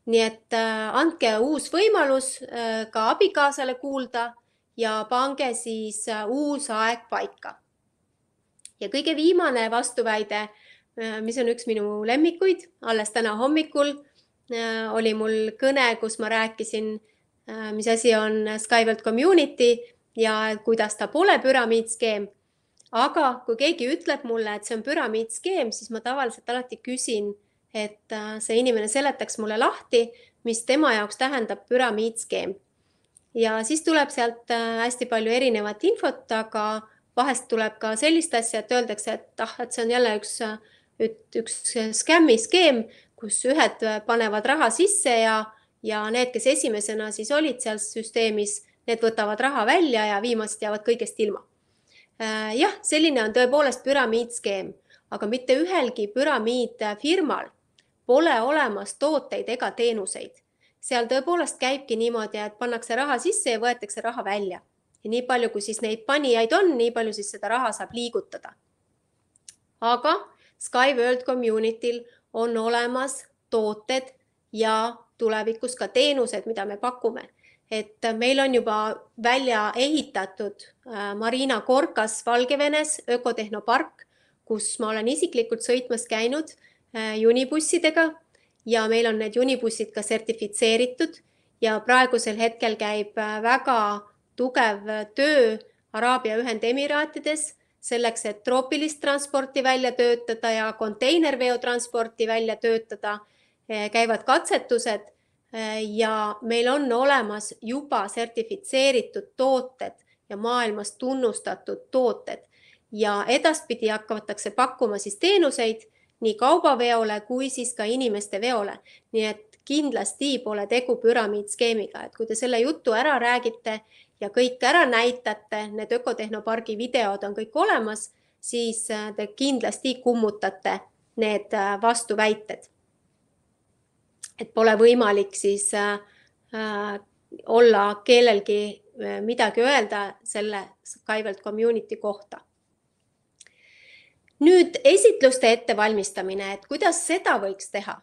nii et äh, andke uus võimalus äh, ka abikaasale kuulda ja pange siis uus aeg paika. ja kõige viimane vastuväide, mis on üks minu lemmikuid, alles täna hommikul oli mul kõne, kus ma rääkisin, mis asi on Skyward Community ja kuidas ta pole püramiidskeem. aga kui keegi ütleb mulle, et see on püramiidskeem, siis ma tavaliselt alati küsin, et äh, see inimene seletaks mulle lahti, mis tema jaoks tähendab püramiidskeem. ja siis tuleb sealt äh, hästi palju erinevat infot, aga vahest tuleb ka sellist asja, et öeldakse, et ah, et see on jälle üks, üks skämmiskeem, kus ühed panevad raha sisse ja, ja need, kes esimesena siis olid seal süsteemis need võtavad raha välja ja viimased jäävad kõigest ilma. Äh, jah, selline on tõepoolest püramiidskeem, aga mitte ühelgi püramiidfirmal pole olemas tooteid ega teenuseid. seal tõepoolest käibki niimoodi, et pannakse raha sisse ja võetakse raha välja ja nii palju, kui siis neid panijaid on, nii palju siis seda raha saab liigutada. aga SkyWorld Community'l on olemas tooted ja tulevikus ka teenused, mida me pakume et meil on juba välja ehitatud äh, Marina Gorkas Valgevenes ökotehnopark, kus ma olen isiklikult sõitmas käinud äh, junibussidega ja meil on need junibussid ka sertifitseeritud ja praegusel hetkel käib äh, väga tugev töö Araabia Ühendemiraatides selleks, et troopilist transporti välja töötada ja konteinerveotransporti välja töötada. käivad katsetused ja meil on olemas juba sertifitseeritud tooted ja maailmas tunnustatud tooted. Ja edaspidi hakatakse pakkuma siis teenuseid nii kaubaveole kui siis ka inimeste veole. nii et kindlasti pole tegu püramiidskeemiga, et kui te selle jutu ära räägite ja kõik ära näitate, need ökotehnopargi videod on kõik olemas, siis te kindlasti kummutate need vastuväited et pole võimalik siis äh, äh, olla kellelgi äh, midagi öelda selle Skyward Community kohta. nüüd esitluste ettevalmistamine, et kuidas seda võiks teha?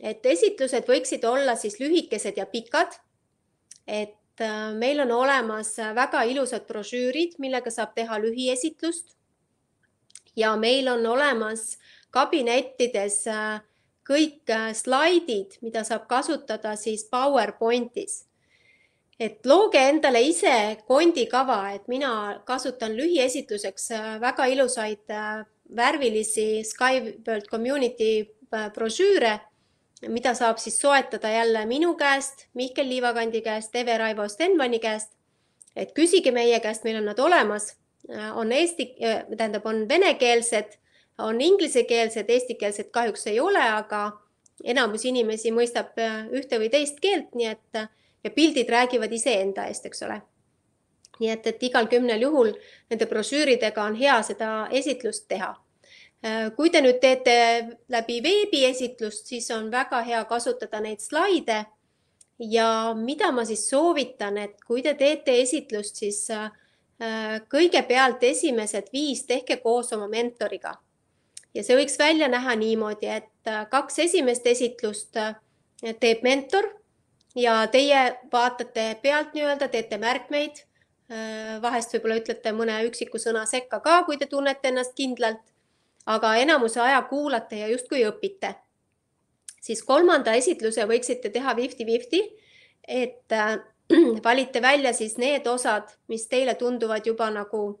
et esitlused võiksid olla siis lühikesed ja pikad. et meil on olemas väga ilusad brošüürid, millega saab teha lühiesitlust. ja meil on olemas kabinettides äh, kõik äh, slaidid, mida saab kasutada siis PowerPointis. et looge endale ise kondikava, et mina kasutan lühiesitluseks äh, väga ilusaid äh, värvilisi Skyworld Community brošüüre, mida saab siis soetada jälle minu käest, Mihkel Liivakandi käest, Eve Raivo Stenvani käest. et küsige meie käest, meil on nad olemas, on eesti, tähendab, on venekeelsed, on inglisekeelsed, eestikeelsed kahjuks ei ole, aga enamus inimesi mõistab ühte või teist keelt, nii et ja pildid räägivad iseenda eest, eks ole nii et, et igal kümnel juhul nende brošüüridega on hea seda esitlust teha. Äh, kui te nüüd teete läbi veebiesitlust, siis on väga hea kasutada neid slaide. ja mida ma siis soovitan, et kui te teete esitlust, siis äh, kõigepealt esimesed viis tehke koos oma mentoriga. Ja see võiks välja näha niimoodi, et äh, kaks esimest esitlust teeb mentor ja teie vaatate pealt nii-öelda, teete märkmeid Äh, vahest võib-olla ütlete mõne üksiku sõna sekka ka, kui te tunnete ennast kindlalt, aga enamuse aja kuulate ja justkui õpite. siis kolmanda esitluse võiksite teha fifty-fifty, et äh, valite välja siis need osad, mis teile tunduvad juba nagu,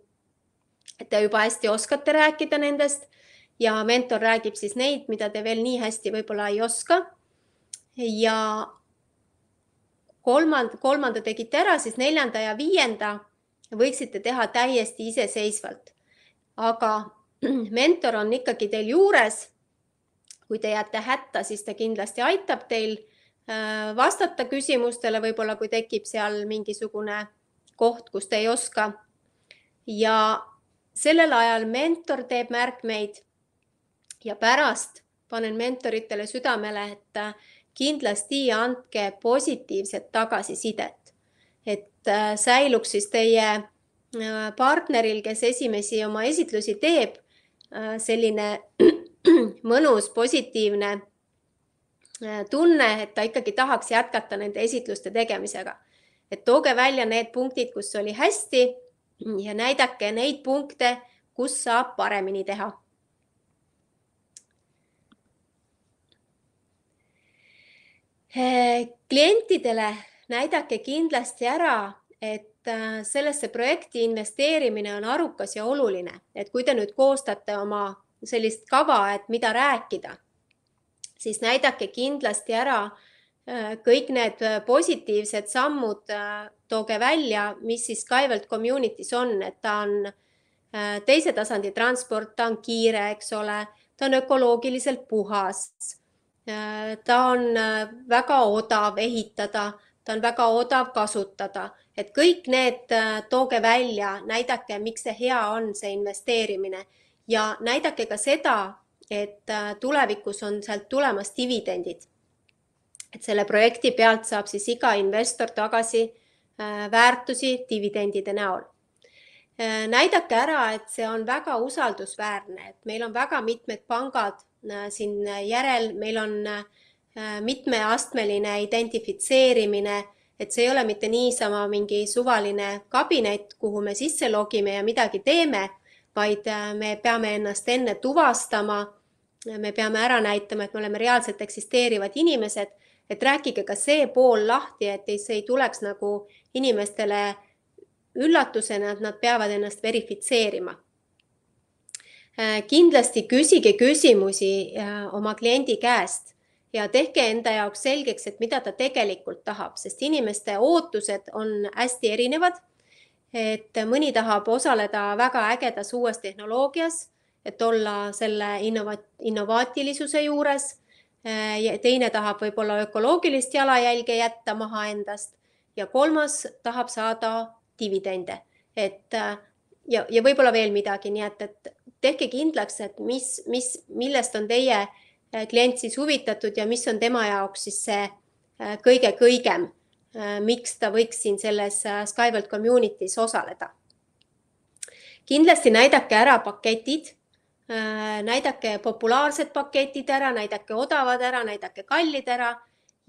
et te juba hästi oskate rääkida nendest ja mentor räägib siis neid, mida te veel nii hästi võib-olla ei oska. ja kolmanda, kolmanda tegite ära, siis neljanda ja viienda võiksite teha täiesti iseseisvalt. aga mentor on ikkagi teil juures. kui te jääte hätta, siis ta kindlasti aitab teil äh, vastata küsimustele, võib-olla kui tekib seal mingisugune koht, kus te ei oska. ja sellel ajal mentor teeb märkmeid ja pärast panen mentoritele südamele, et kindlasti andke positiivset tagasisidet, et äh, säiluks siis teie äh, partneril, kes esimesi oma esitlusi teeb, äh, selline mõnus positiivne tunne, et ta ikkagi tahaks jätkata nende esitluste tegemisega. et tooge välja need punktid, kus oli hästi ja näidake neid punkte, kus saab paremini teha klientidele näidake kindlasti ära, et äh, sellesse projekti investeerimine on arukas ja oluline, et kui te nüüd koostate oma sellist kava, et mida rääkida, siis näidake kindlasti ära äh, kõik need positiivsed sammud, äh, tooge välja, mis siis Skywelt Community's on, et ta on teise tasandi transport, ta on kiire, eks ole, ta on ökoloogiliselt puhas. Äh, ta on äh, väga odav ehitada, ta on väga odav kasutada, et kõik need äh, tooge välja, näidake, miks see hea on, see investeerimine. Ja näidake ka seda, et tulevikus on sealt tulemas dividendid. et selle projekti pealt saab siis iga investor tagasi väärtusi dividendide näol. Näidake ära, et see on väga usaldusväärne, et meil on väga mitmed pangad Äh, siin järel, meil on äh, mitmeastmeline identifitseerimine, et see ei ole mitte niisama mingi suvaline kabinet, kuhu me sisse logime ja midagi teeme, vaid äh, me peame ennast enne tuvastama. me peame ära näitama, et me oleme reaalselt eksisteerivad inimesed, et rääkige ka see pool lahti, et see ei tuleks nagu inimestele üllatusena, et nad peavad ennast verifitseerima Äh, kindlasti küsige küsimusi äh, oma kliendi käest ja tehke enda jaoks selgeks, et mida ta tegelikult tahab, sest inimeste ootused on hästi erinevad. et mõni tahab osaleda väga ägedas uues tehnoloogias, et olla selle innova-, innovaatilisuse juures. Äh, teine tahab võib-olla ökoloogilist jalajälge jätta maha endast ja kolmas tahab saada dividende, et ja, ja võib-olla veel midagi, nii et, et tehke kindlaks, et mis, mis, millest on teie äh, klient siis huvitatud ja mis on tema jaoks siis see äh, kõige kõigem, äh, miks ta võiks siin selles Skyward Community's osaleda. kindlasti näidake ära paketid, näidake populaarsed paketid ära, näidake odavad ära, näidake kallid ära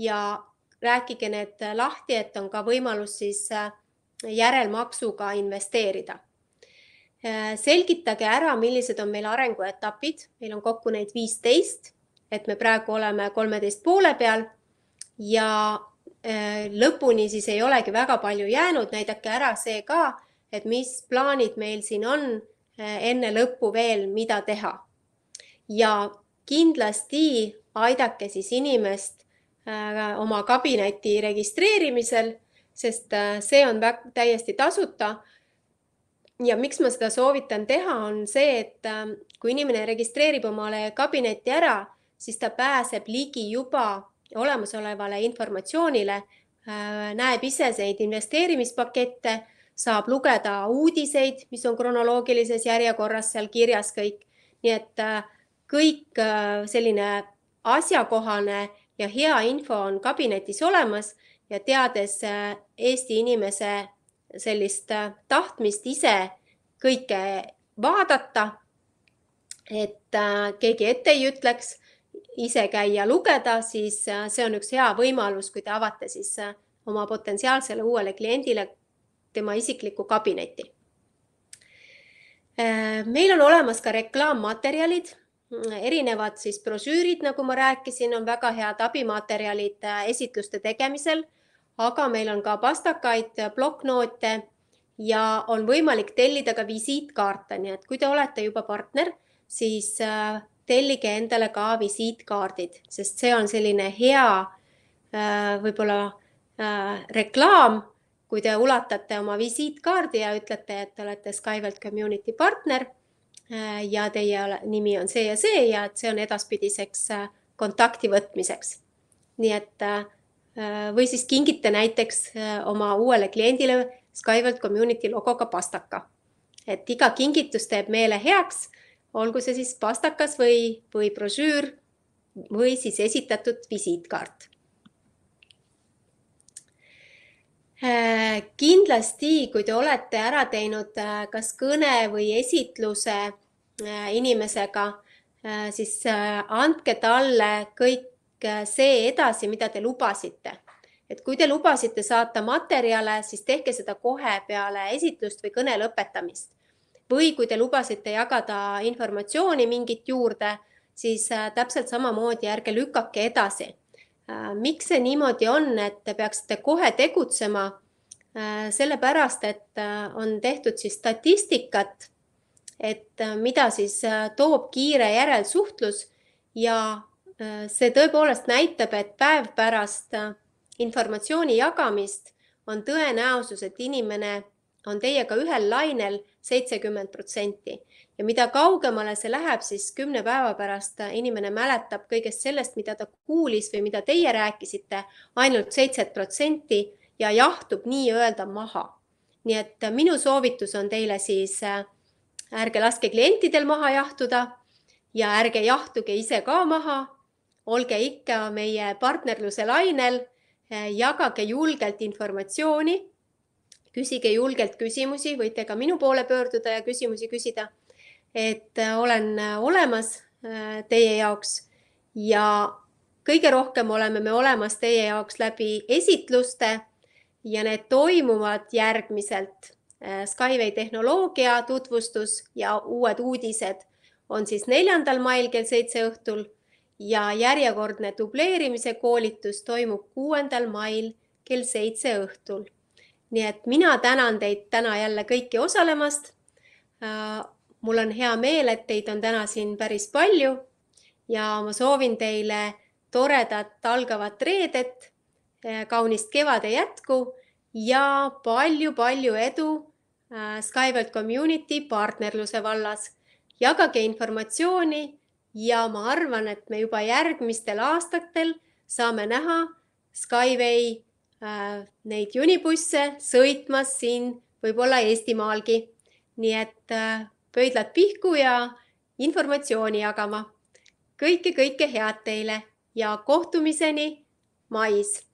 ja rääkige need lahti, et on ka võimalus siis järelmaksuga investeerida selgitage ära, millised on meil arenguetapid, meil on kokku neid viisteist, et me praegu oleme kolmeteist poole peal. Ja äh, lõpuni siis ei olegi väga palju jäänud, näidake ära see ka, et mis plaanid meil siin on enne lõppu veel, mida teha. ja kindlasti aidake siis inimest oma kabineti registreerimisel, sest see on täiesti tasuta ja miks ma seda soovitan teha, on see, et ähm, kui inimene registreerib omale kabinetti ära, siis ta pääseb ligi juba olemasolevale informatsioonile, äh, näeb iseseid investeerimispakette, saab lugeda uudiseid, mis on kronoloogilises järjekorras seal kirjas kõik. nii et äh, kõik äh, selline asjakohane ja hea info on kabinetis olemas ja teades Eesti inimese sellist äh, tahtmist ise kõike vaadata, et äh, keegi ette ei ütleks, ise käia lugeda, siis äh, see on üks hea võimalus, kui te avate siis oma potentsiaalsele uuele kliendile tema isikliku kabineti. meil on olemas ka reklaammaterjalid, erinevad siis brošüürid, nagu ma rääkisin, on väga head abimaterjalid esitluste tegemisel aga meil on ka pastakaid, ploknoote ja on võimalik tellida ka visiitkaarte, nii et kui te olete juba partner, siis äh, tellige endale ka visiitkaardid, sest see on selline hea äh, võib-olla äh, reklaam, kui te ulatate oma visiitkaardi ja ütlete, et te olete Skywelt Community partner ja teie nimi on see ja see ja et see on edaspidiseks kontakti võtmiseks. nii et Äh, või siis kingite näiteks äh, oma uuele kliendile Skyward Community logoga pastaka. et iga kingitus teeb meele heaks, olgu see siis pastakas või, või brošüür või siis esitatud visiitkaart. Äh, kindlasti, kui te olete ära teinud kas kõne või esitluse inimesega, siis andke talle kõik Äh, see edasi, mida te lubasite. et kui te lubasite saata materjale, siis tehke seda kohe peale esitlust või kõne lõpetamist. või kui te lubasite jagada informatsiooni mingit juurde, siis äh, täpselt samamoodi ärge lükake edasi. Äh, miks see niimoodi on, et te peaksite kohe tegutsema? sellepärast, et on tehtud siis statistikat, et mida siis toob kiire järelsuhtlus ja Äh, see tõepoolest näitab, et päev pärast äh, informatsiooni jagamist on tõenäosus, et inimene on teiega ühel lainel seitsekümmend protsenti ja mida kaugemale see läheb, siis kümne päeva pärast äh, inimene mäletab kõigest sellest, mida ta kuulis või mida teie rääkisite ainult seitset protsenti ja jahtub nii-öelda maha. nii et minu soovitus on teile siis ärge laske klientidel maha jahtuda ja ärge jahtuge ise ka maha olge ikka meie partnerluse lainel, eh, jagage julgelt informatsiooni, küsige julgelt küsimusi, võite ka minu poole pöörduda ja küsimusi küsida. et eh, olen eh, olemas teie jaoks ja kõige rohkem oleme me olemas teie jaoks läbi esitluste ja need toimuvad järgmiselt. Skyway tehnoloogia tutvustus ja uued uudised on siis neljandal mail kell seitse õhtul ja järjekordne dubleerimise koolitus toimub kuuendal mail kell seitse õhtul. nii et mina tänan teid täna jälle kõiki osalemast. Äh, mul on hea meel, et teid on täna siin päris palju ja ma soovin teile toredat algavat reedet, äh, kaunist kevade jätku ja palju-palju edu äh, Skyward Community partnerluse vallas. jagage informatsiooni ja ma arvan, et me juba järgmistel aastatel saame näha Skyway äh, neid juunibusse sõitmas siin võib-olla Eestimaalgi. nii et äh, pöidlad pihku ja informatsiooni jagama. kõike, kõike head teile ja kohtumiseni mais